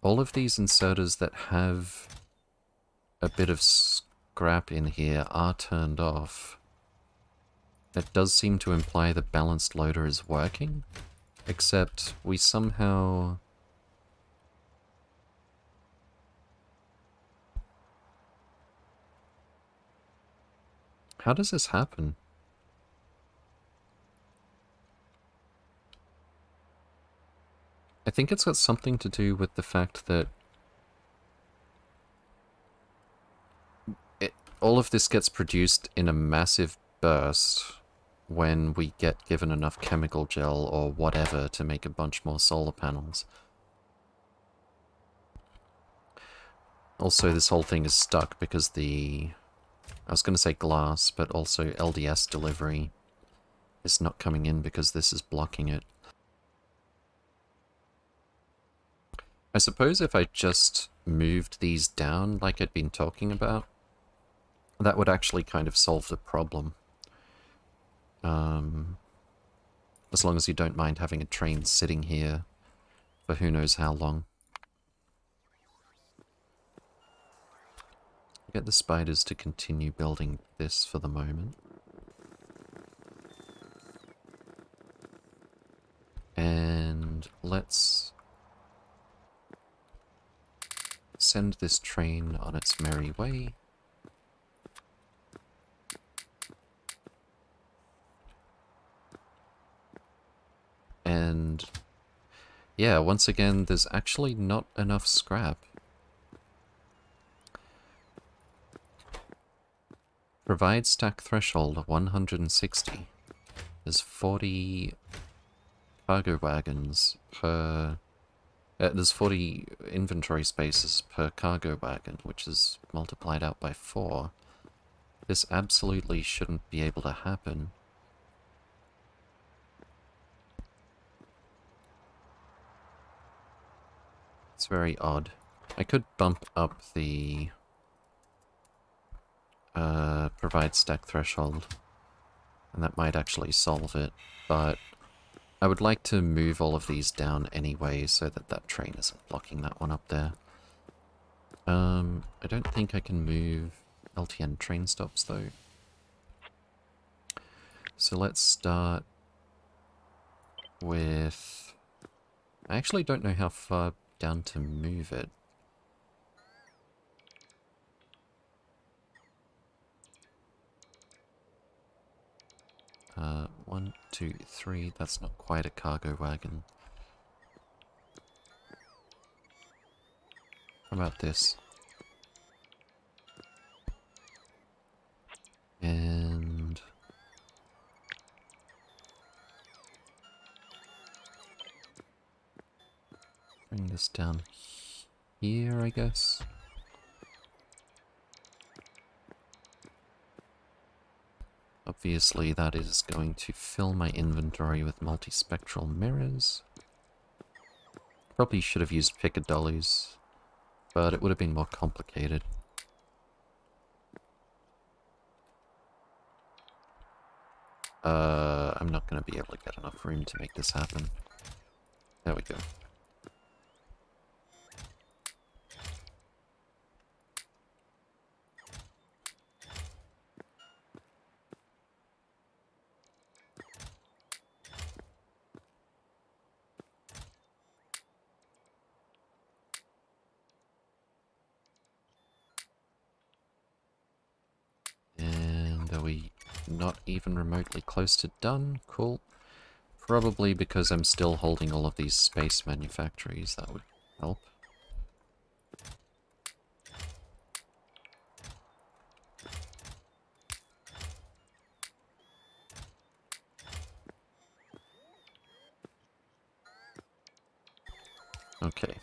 All of these inserters that have a bit of scrap in here are turned off that does seem to imply the balanced loader is working, except we somehow... How does this happen? I think it's got something to do with the fact that it, all of this gets produced in a massive burst when we get given enough chemical gel or whatever to make a bunch more solar panels. Also, this whole thing is stuck because the... I was going to say glass, but also LDS delivery is not coming in because this is blocking it. I suppose if I just moved these down like I'd been talking about, that would actually kind of solve the problem. Um, as long as you don't mind having a train sitting here for who knows how long. Get the spiders to continue building this for the moment. And let's send this train on its merry way. And yeah, once again, there's actually not enough scrap. Provide stack threshold 160. There's 40 cargo wagons per... Uh, there's 40 inventory spaces per cargo wagon, which is multiplied out by 4. This absolutely shouldn't be able to happen. It's very odd. I could bump up the uh, provide stack threshold And that might actually solve it, but I would like to move all of these down anyway so that that train isn't blocking that one up there. Um, I don't think I can move LTN train stops though. So let's start with... I actually don't know how far down to move it. Uh, one, two, three. That's not quite a cargo wagon. How about this? And... Bring this down here, I guess. Obviously that is going to fill my inventory with multispectral mirrors. Probably should have used Picker Dollies, but it would have been more complicated. Uh, I'm not going to be able to get enough room to make this happen. There we go. Even remotely close to done. Cool. Probably because I'm still holding all of these space manufactories, that would help. Okay.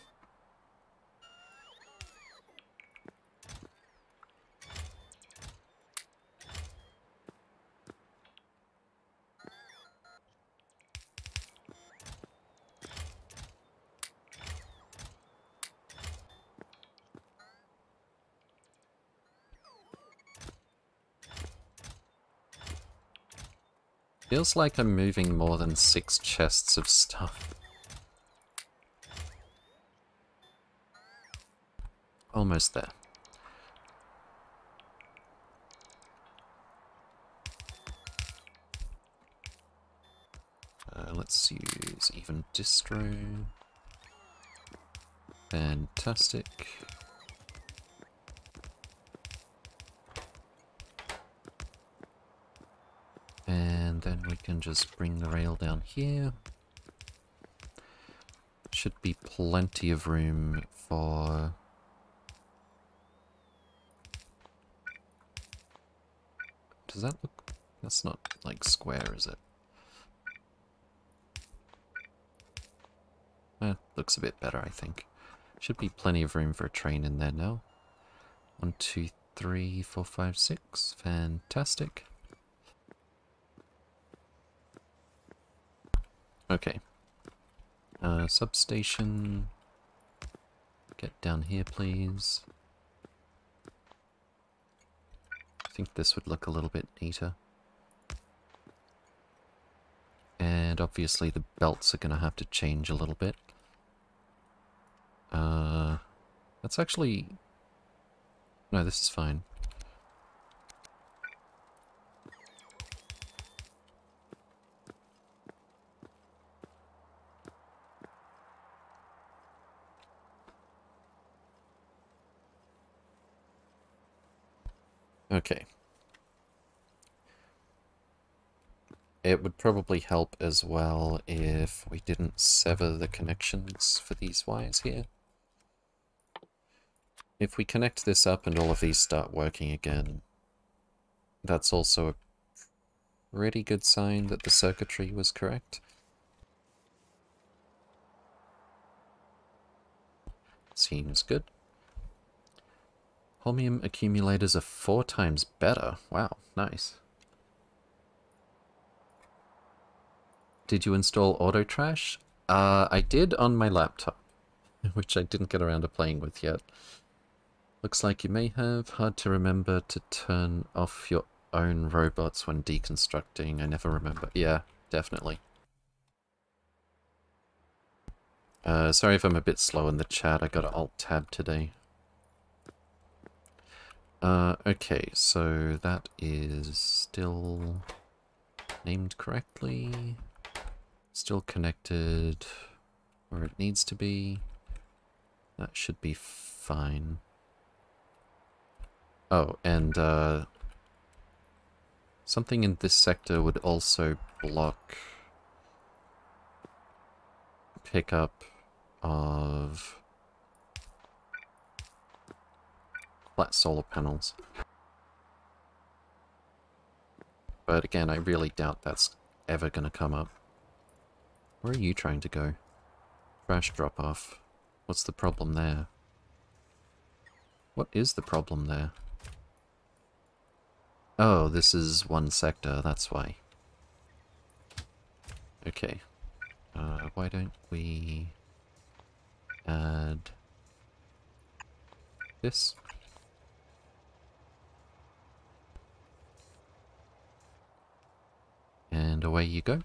Feels like I'm moving more than six chests of stuff. Almost there. Uh, let's use even distro. Fantastic. And then we can just bring the rail down here. Should be plenty of room for... Does that look... That's not, like, square, is it? Eh, looks a bit better, I think. Should be plenty of room for a train in there now. One, two, three, four, five, six. Fantastic. Okay. Uh, substation. Get down here, please. I think this would look a little bit neater. And obviously the belts are going to have to change a little bit. Uh, that's actually... No, this is fine. Okay. It would probably help as well if we didn't sever the connections for these wires here. If we connect this up and all of these start working again, that's also a pretty good sign that the circuitry was correct. Seems good. Holmium accumulators are four times better. Wow, nice. Did you install Auto Trash? Uh, I did on my laptop, which I didn't get around to playing with yet. Looks like you may have. Hard to remember to turn off your own robots when deconstructing. I never remember. Yeah, definitely. Uh, sorry if I'm a bit slow in the chat. I got an alt-tab today. Uh, okay, so that is still named correctly. Still connected where it needs to be. That should be fine. Oh, and uh, something in this sector would also block pickup of flat solar panels. But again, I really doubt that's ever going to come up. Where are you trying to go? Trash drop-off. What's the problem there? What is the problem there? Oh, this is one sector, that's why. Okay. Uh, why don't we add this? And away you go.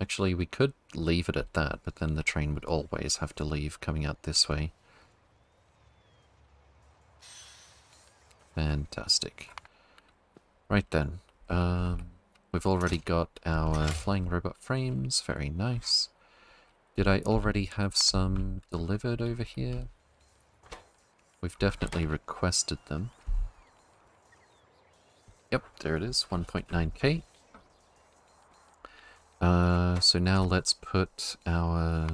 Actually, we could leave it at that, but then the train would always have to leave coming out this way. Fantastic. Right then. Um, we've already got our flying robot frames. Very nice. Did I already have some delivered over here? We've definitely requested them. Yep, there it is, 1.9k. Uh, so now let's put our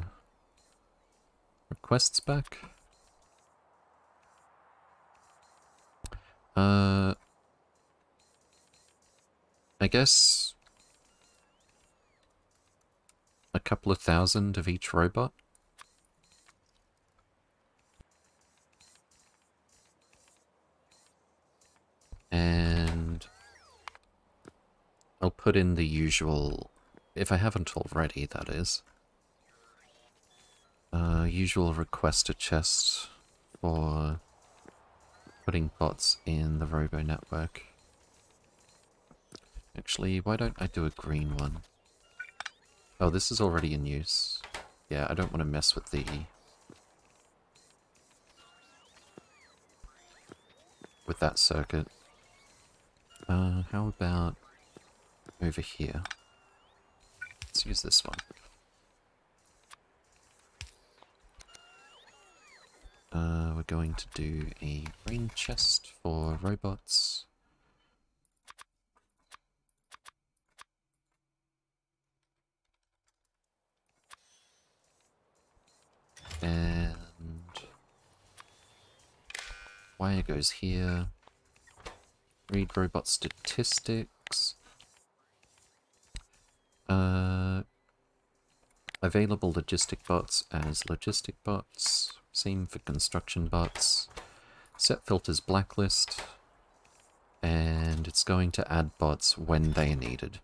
requests back. Uh, I guess a couple of thousand of each robot. And I'll put in the usual if I haven't already, that is. Uh, usual request a chest for putting bots in the Robo network. Actually, why don't I do a green one? Oh, this is already in use. Yeah, I don't want to mess with the... with that circuit. Uh, how about over here? Let's use this one. Uh, we're going to do a brain chest for robots. And wire goes here. Read robot statistics. Uh, available logistic bots as logistic bots. Same for construction bots. Set filters blacklist. And it's going to add bots when they are needed.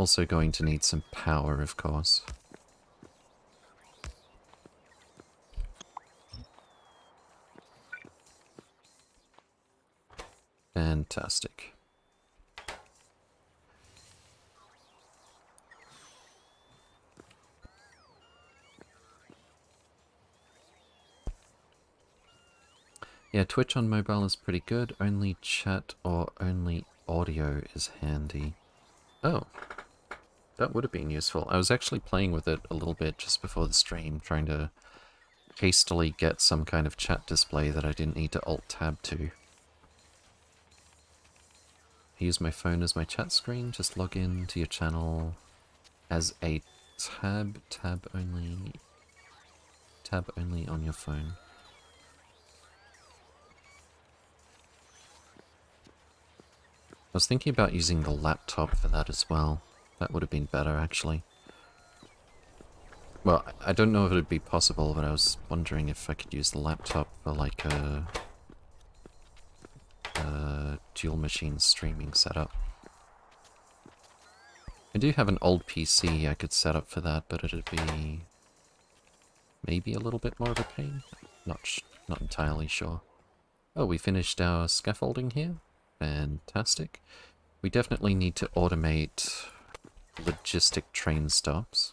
Also going to need some power, of course. Fantastic. Yeah, Twitch on mobile is pretty good. Only chat or only audio is handy. Oh, that would have been useful. I was actually playing with it a little bit just before the stream, trying to hastily get some kind of chat display that I didn't need to alt-tab to use my phone as my chat screen, just log in to your channel as a tab, tab only, tab only on your phone. I was thinking about using the laptop for that as well. That would have been better, actually. Well, I don't know if it would be possible, but I was wondering if I could use the laptop for like a uh, dual machine streaming setup. I do have an old PC I could set up for that, but it'd be maybe a little bit more of a pain. Not not entirely sure. Oh, we finished our scaffolding here. Fantastic. We definitely need to automate logistic train stops.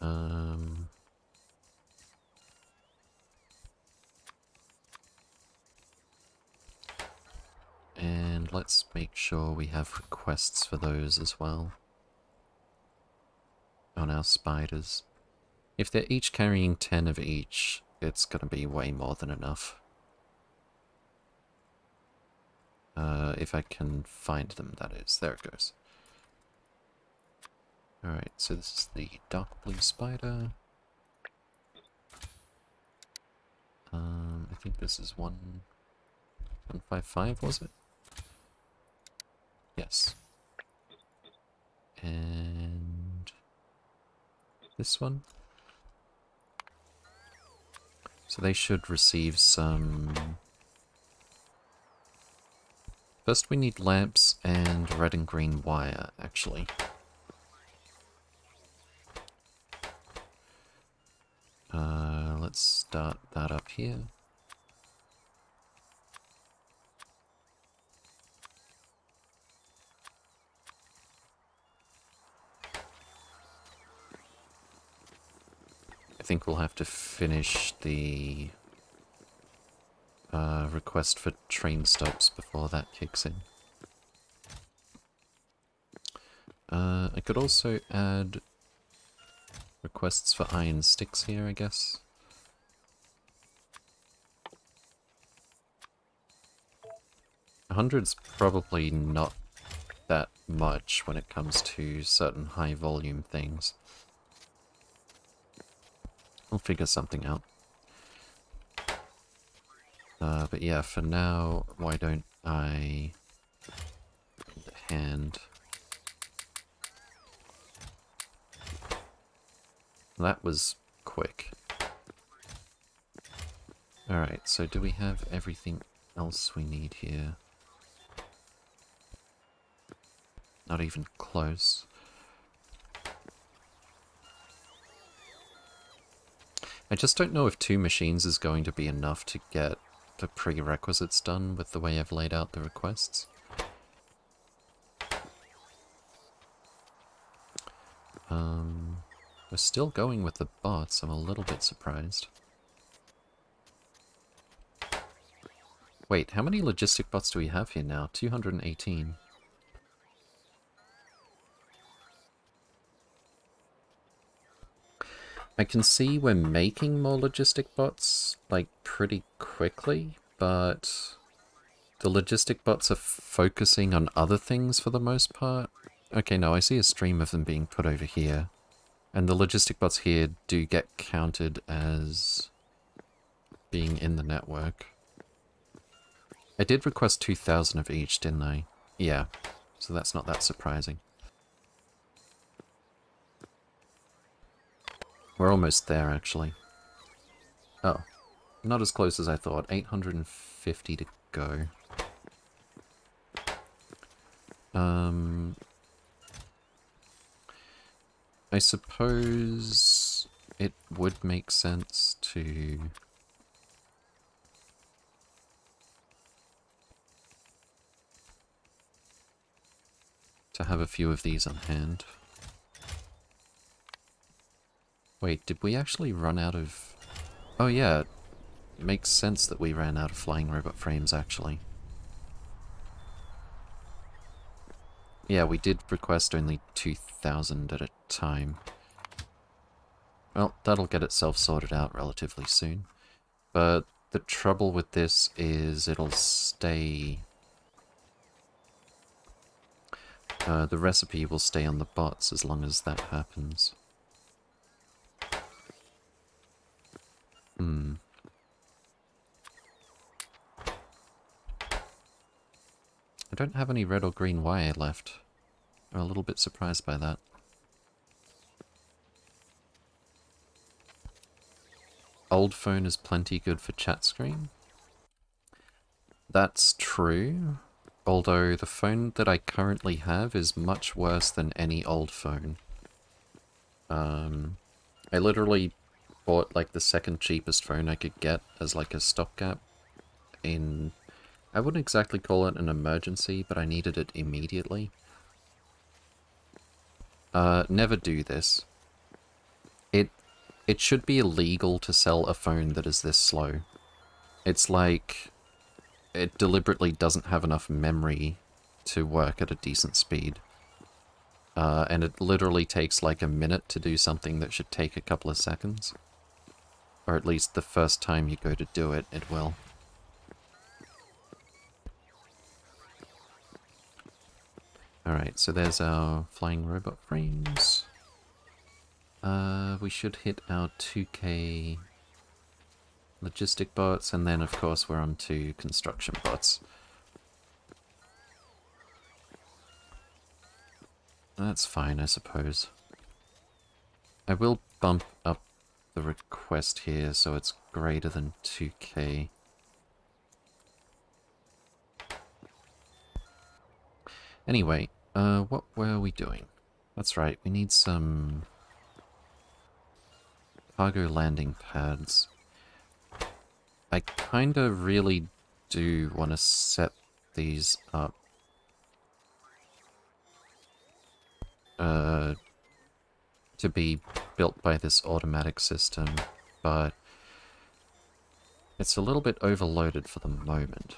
Um, and let's make sure we have requests for those as well on our spiders. If they're each carrying 10 of each, it's going to be way more than enough. Uh, if I can find them, that is. There it goes. Alright, so this is the dark blue spider. Um, I think this is one... 155, was it? Yes. And... This one? So they should receive some... First we need lamps and red and green wire, actually. Uh, let's start that up here. I think we'll have to finish the uh, request for train stops before that kicks in. Uh, I could also add requests for iron sticks here, I guess. A hundred's probably not that much when it comes to certain high volume things. We'll figure something out. Uh, but yeah, for now, why don't I... hand... That was quick. Alright, so do we have everything else we need here? Not even close. I just don't know if two machines is going to be enough to get the prerequisites done with the way I've laid out the requests. Um, we're still going with the bots, I'm a little bit surprised. Wait, how many logistic bots do we have here now? 218. I can see we're making more logistic bots, like, pretty quickly, but the logistic bots are focusing on other things for the most part. Okay, no, I see a stream of them being put over here. And the logistic bots here do get counted as being in the network. I did request 2,000 of each, didn't I? Yeah, so that's not that surprising. We're almost there, actually. Oh, not as close as I thought. 850 to go. Um, I suppose it would make sense to... to have a few of these on hand. Wait, did we actually run out of... Oh yeah, it makes sense that we ran out of flying robot frames, actually. Yeah, we did request only 2,000 at a time. Well, that'll get itself sorted out relatively soon. But the trouble with this is it'll stay... Uh, the recipe will stay on the bots as long as that happens. Hmm. I don't have any red or green wire left. I'm a little bit surprised by that. Old phone is plenty good for chat screen. That's true. Although the phone that I currently have is much worse than any old phone. Um, I literally bought like the second cheapest phone I could get as like a stopgap in... I wouldn't exactly call it an emergency, but I needed it immediately. Uh, never do this. It it should be illegal to sell a phone that is this slow. It's like it deliberately doesn't have enough memory to work at a decent speed. Uh, and it literally takes like a minute to do something that should take a couple of seconds. Or at least the first time you go to do it, it will. Alright, so there's our flying robot frames. Uh, we should hit our 2k logistic bots, and then of course we're on to construction bots. That's fine, I suppose. I will bump up the request here so it's greater than 2k. Anyway, uh, what were we doing? That's right, we need some cargo landing pads. I kinda really do want to set these up. Uh, to be built by this automatic system, but it's a little bit overloaded for the moment.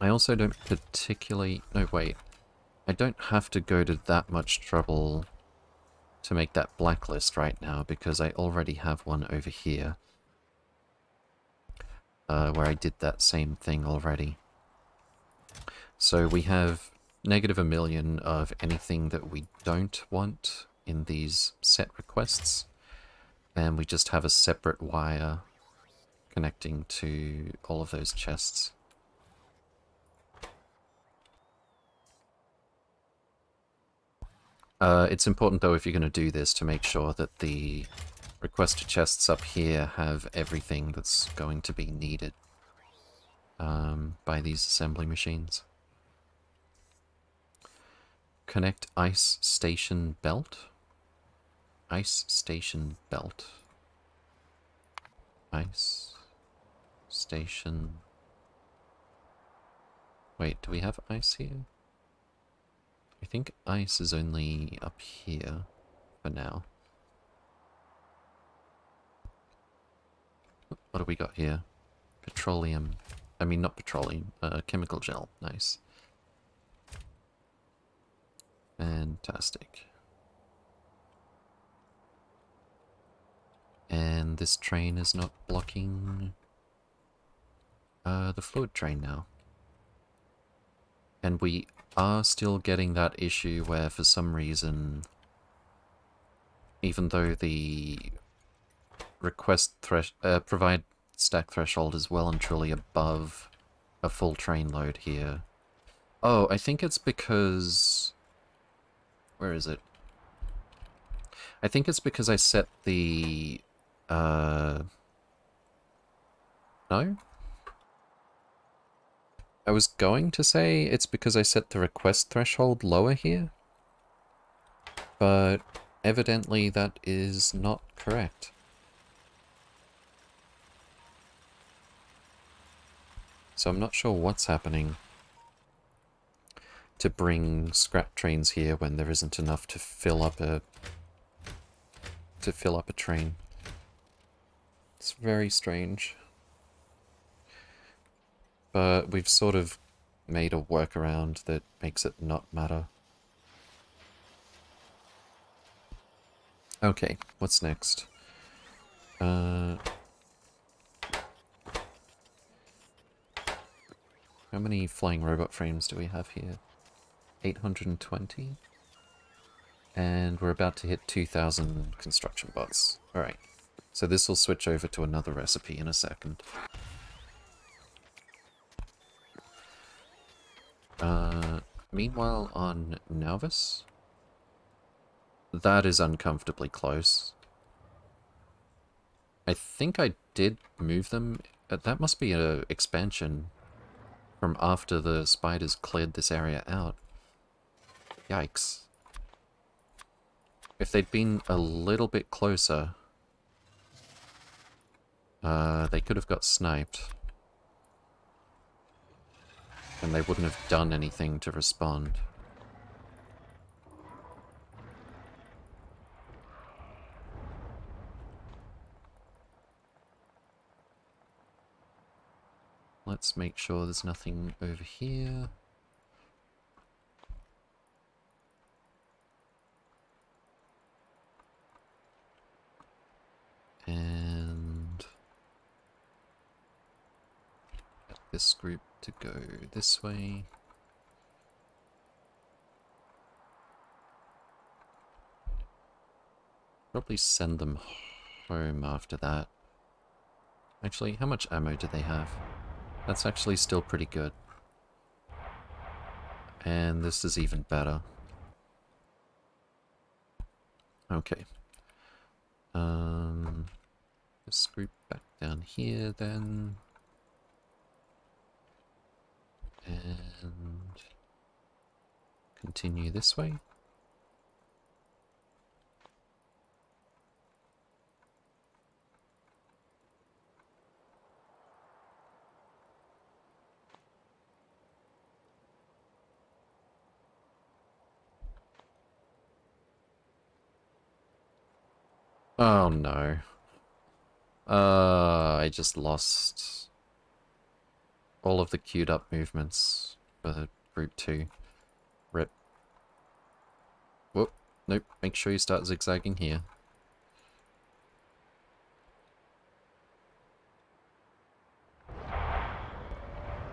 I also don't particularly... No, wait. I don't have to go to that much trouble to make that blacklist right now, because I already have one over here. Uh, where I did that same thing already. So we have negative a million of anything that we don't want in these set requests, and we just have a separate wire connecting to all of those chests. Uh, it's important though if you're going to do this to make sure that the requested chests up here have everything that's going to be needed um, by these assembly machines. Connect ice station belt. Ice station belt. Ice station. Wait, do we have ice here? I think ice is only up here for now. What do we got here? Petroleum. I mean, not petroleum. Uh, chemical gel. Nice. Fantastic. And this train is not blocking uh, the fluid train now. And we are still getting that issue where for some reason, even though the request uh, provide stack threshold is well and truly above a full train load here. Oh, I think it's because... Where is it? I think it's because I set the... Uh... No? I was going to say it's because I set the request threshold lower here, but evidently that is not correct. So I'm not sure what's happening to bring scrap trains here when there isn't enough to fill up a to fill up a train. It's very strange. But we've sort of made a workaround that makes it not matter. Okay, what's next? Uh, how many flying robot frames do we have here? 820? And we're about to hit 2,000 construction bots. Alright, so this will switch over to another recipe in a second. Uh, meanwhile, on Nauvis, that is uncomfortably close. I think I did move them. Uh, that must be an expansion from after the spiders cleared this area out. Yikes. If they'd been a little bit closer, uh, they could have got sniped. And they wouldn't have done anything to respond. Let's make sure there's nothing over here. This group to go this way. Probably send them home after that. Actually, how much ammo do they have? That's actually still pretty good. And this is even better. Okay. Um, this group back down here then. And continue this way. Oh no. Uh, I just lost all of the queued up movements for group 2. Rip. Whoop. Nope. Make sure you start zigzagging here.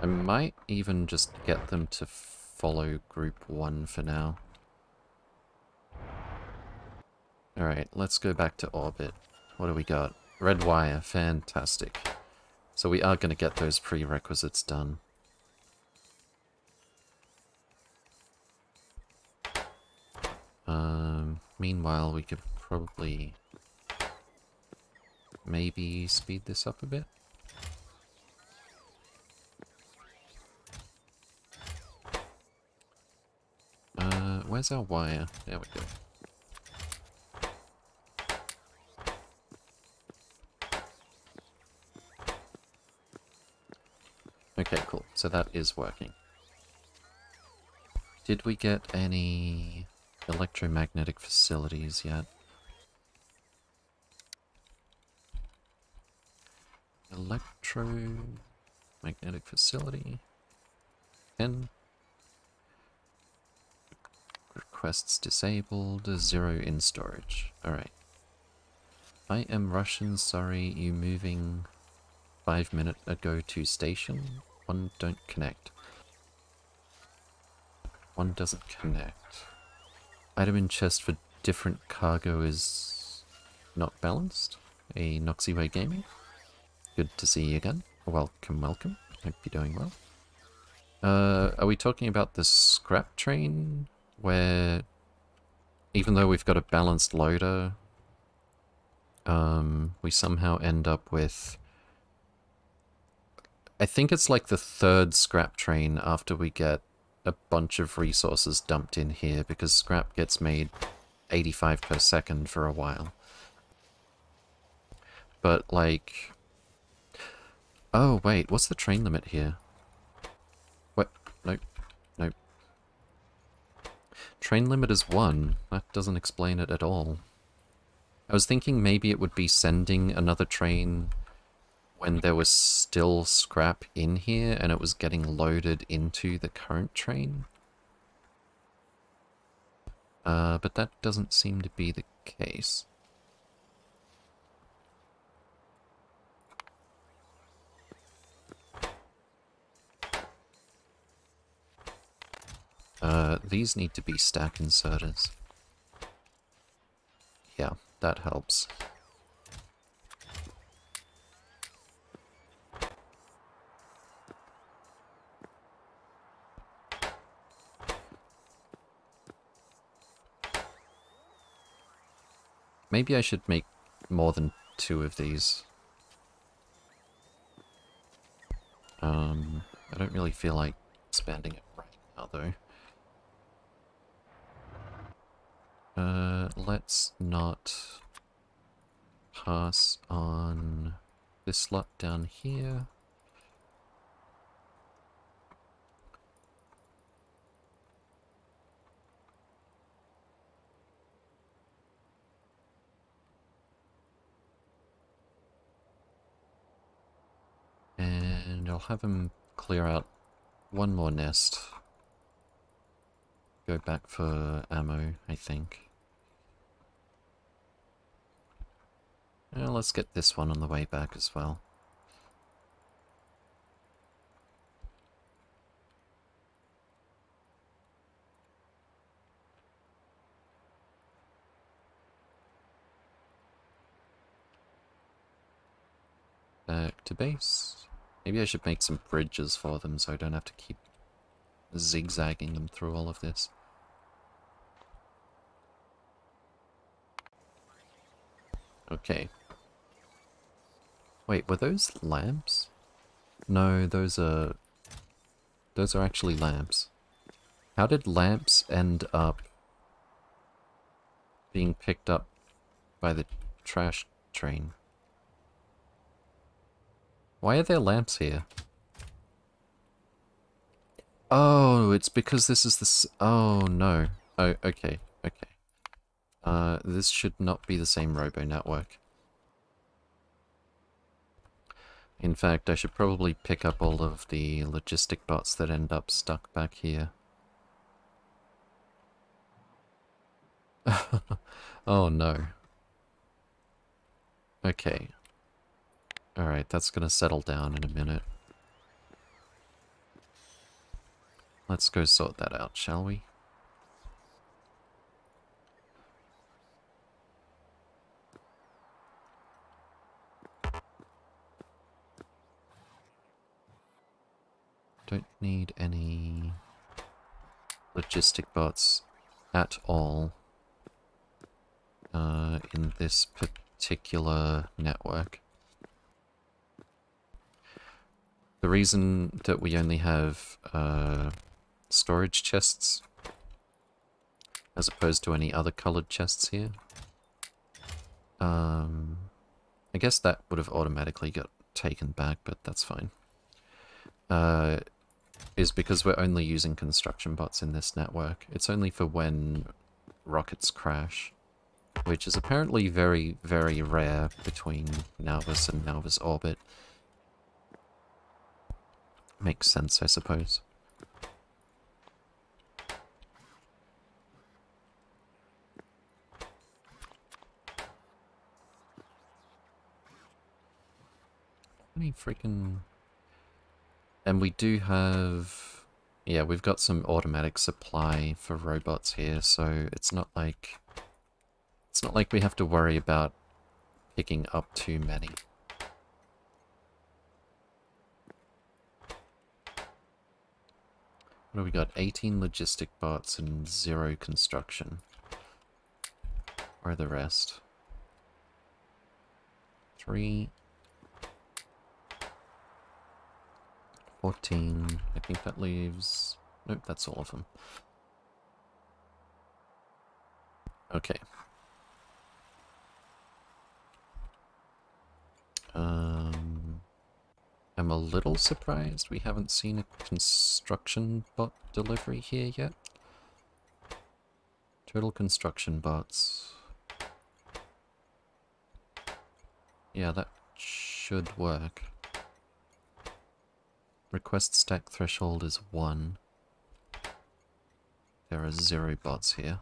I might even just get them to follow group 1 for now. Alright, let's go back to orbit. What do we got? Red wire, fantastic. So we are going to get those prerequisites done. Um, meanwhile, we could probably maybe speed this up a bit. Uh, where's our wire? There we go. Okay, cool. So that is working. Did we get any electromagnetic facilities yet? Electromagnetic facility. 10. Requests disabled. Zero in storage. Alright. I am Russian, sorry, you moving five minute ago to station. One don't connect. One doesn't connect. Item in chest for different cargo is not balanced. A Noxyway Gaming. Good to see you again. Welcome, welcome. Hope you're doing well. Uh, are we talking about the scrap train? Where, even though we've got a balanced loader, um, we somehow end up with I think it's like the third scrap train after we get a bunch of resources dumped in here because scrap gets made 85 per second for a while. But like... Oh, wait, what's the train limit here? What? Nope. Nope. Train limit is one. That doesn't explain it at all. I was thinking maybe it would be sending another train when there was still scrap in here and it was getting loaded into the current train. Uh, but that doesn't seem to be the case. Uh, these need to be stack inserters. Yeah, that helps. Maybe I should make more than two of these. Um, I don't really feel like expanding it right now, though. Uh, let's not pass on this slot down here. And I'll have him clear out one more nest. Go back for ammo, I think. Well, let's get this one on the way back as well. Back to base. Maybe I should make some bridges for them so I don't have to keep zigzagging them through all of this. Okay. Wait, were those lamps? No, those are... Those are actually lamps. How did lamps end up being picked up by the trash train? Why are there lamps here? Oh, it's because this is the... oh, no. Oh, okay, okay. Uh, this should not be the same robo network. In fact, I should probably pick up all of the logistic bots that end up stuck back here. oh no. Okay. Alright, that's gonna settle down in a minute. Let's go sort that out, shall we? Don't need any logistic bots at all uh, in this particular network. The reason that we only have uh, storage chests as opposed to any other colored chests here, um, I guess that would have automatically got taken back, but that's fine. Uh, is because we're only using construction bots in this network. It's only for when rockets crash, which is apparently very, very rare between Nauvis and Nauvis Orbit. Makes sense, I suppose. Any freaking and we do have... Yeah, we've got some automatic supply for robots here, so it's not like... It's not like we have to worry about picking up too many. What we got? 18 logistic bots and zero construction. Where are the rest? Three, 14. I think that leaves... Nope, that's all of them. Okay. Um, I'm a little surprised we haven't seen a construction bot delivery here yet. Total construction bots. Yeah, that should work. Request stack threshold is 1. There are zero bots here.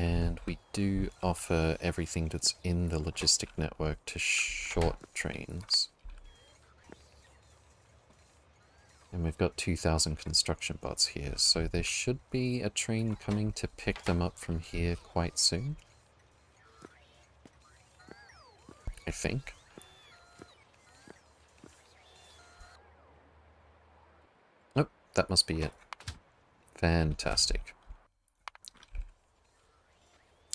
And we do offer everything that's in the logistic network to short trains. And we've got 2,000 construction bots here, so there should be a train coming to pick them up from here quite soon. I think. Oh, that must be it. Fantastic.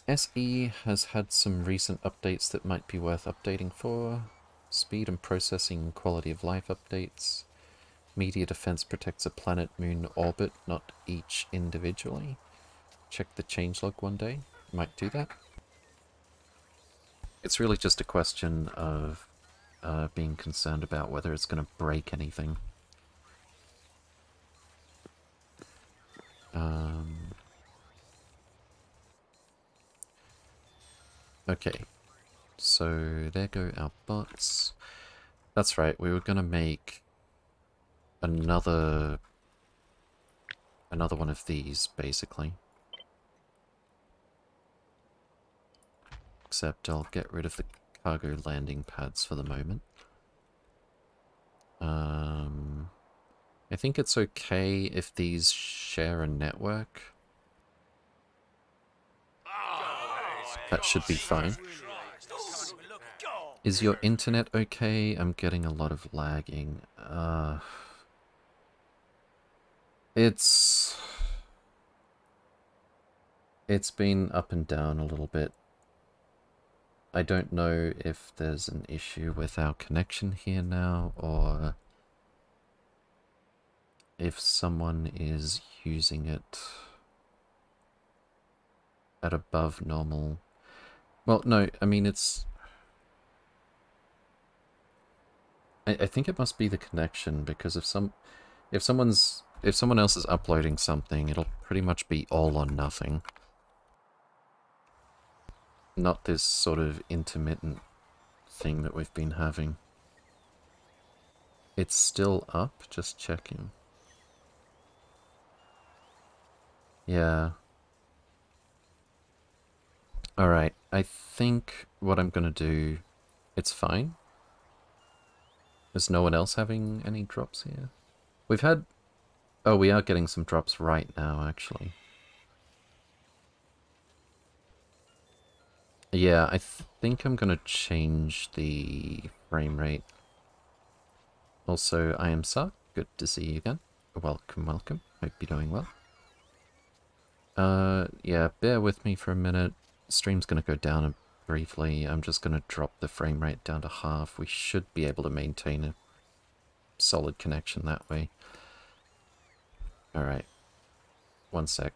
SE has had some recent updates that might be worth updating for. Speed and processing quality of life updates. Meteor defense protects a planet moon orbit, not each individually. Check the changelog one day. Might do that. It's really just a question of uh, being concerned about whether it's going to break anything. Um, okay, so there go our bots. That's right, we were going to make another another one of these, basically. Except I'll get rid of the cargo landing pads for the moment. Um, I think it's okay if these share a network. That should be fine. Is your internet okay? I'm getting a lot of lagging. Uh, it's... It's been up and down a little bit. I don't know if there's an issue with our connection here now, or if someone is using it at above normal. Well, no, I mean, it's... I, I think it must be the connection, because if some... If someone's... If someone else is uploading something, it'll pretty much be all or nothing not this sort of intermittent thing that we've been having. It's still up, just checking. Yeah. Alright, I think what I'm gonna do... It's fine. Is no one else having any drops here? We've had... Oh, we are getting some drops right now, actually. Yeah, I th think I'm gonna change the frame rate. Also, I am Sark. Good to see you again. Welcome, welcome. Hope you're doing well. Uh, yeah, bear with me for a minute. Stream's gonna go down briefly. I'm just gonna drop the frame rate down to half. We should be able to maintain a solid connection that way. Alright. One sec.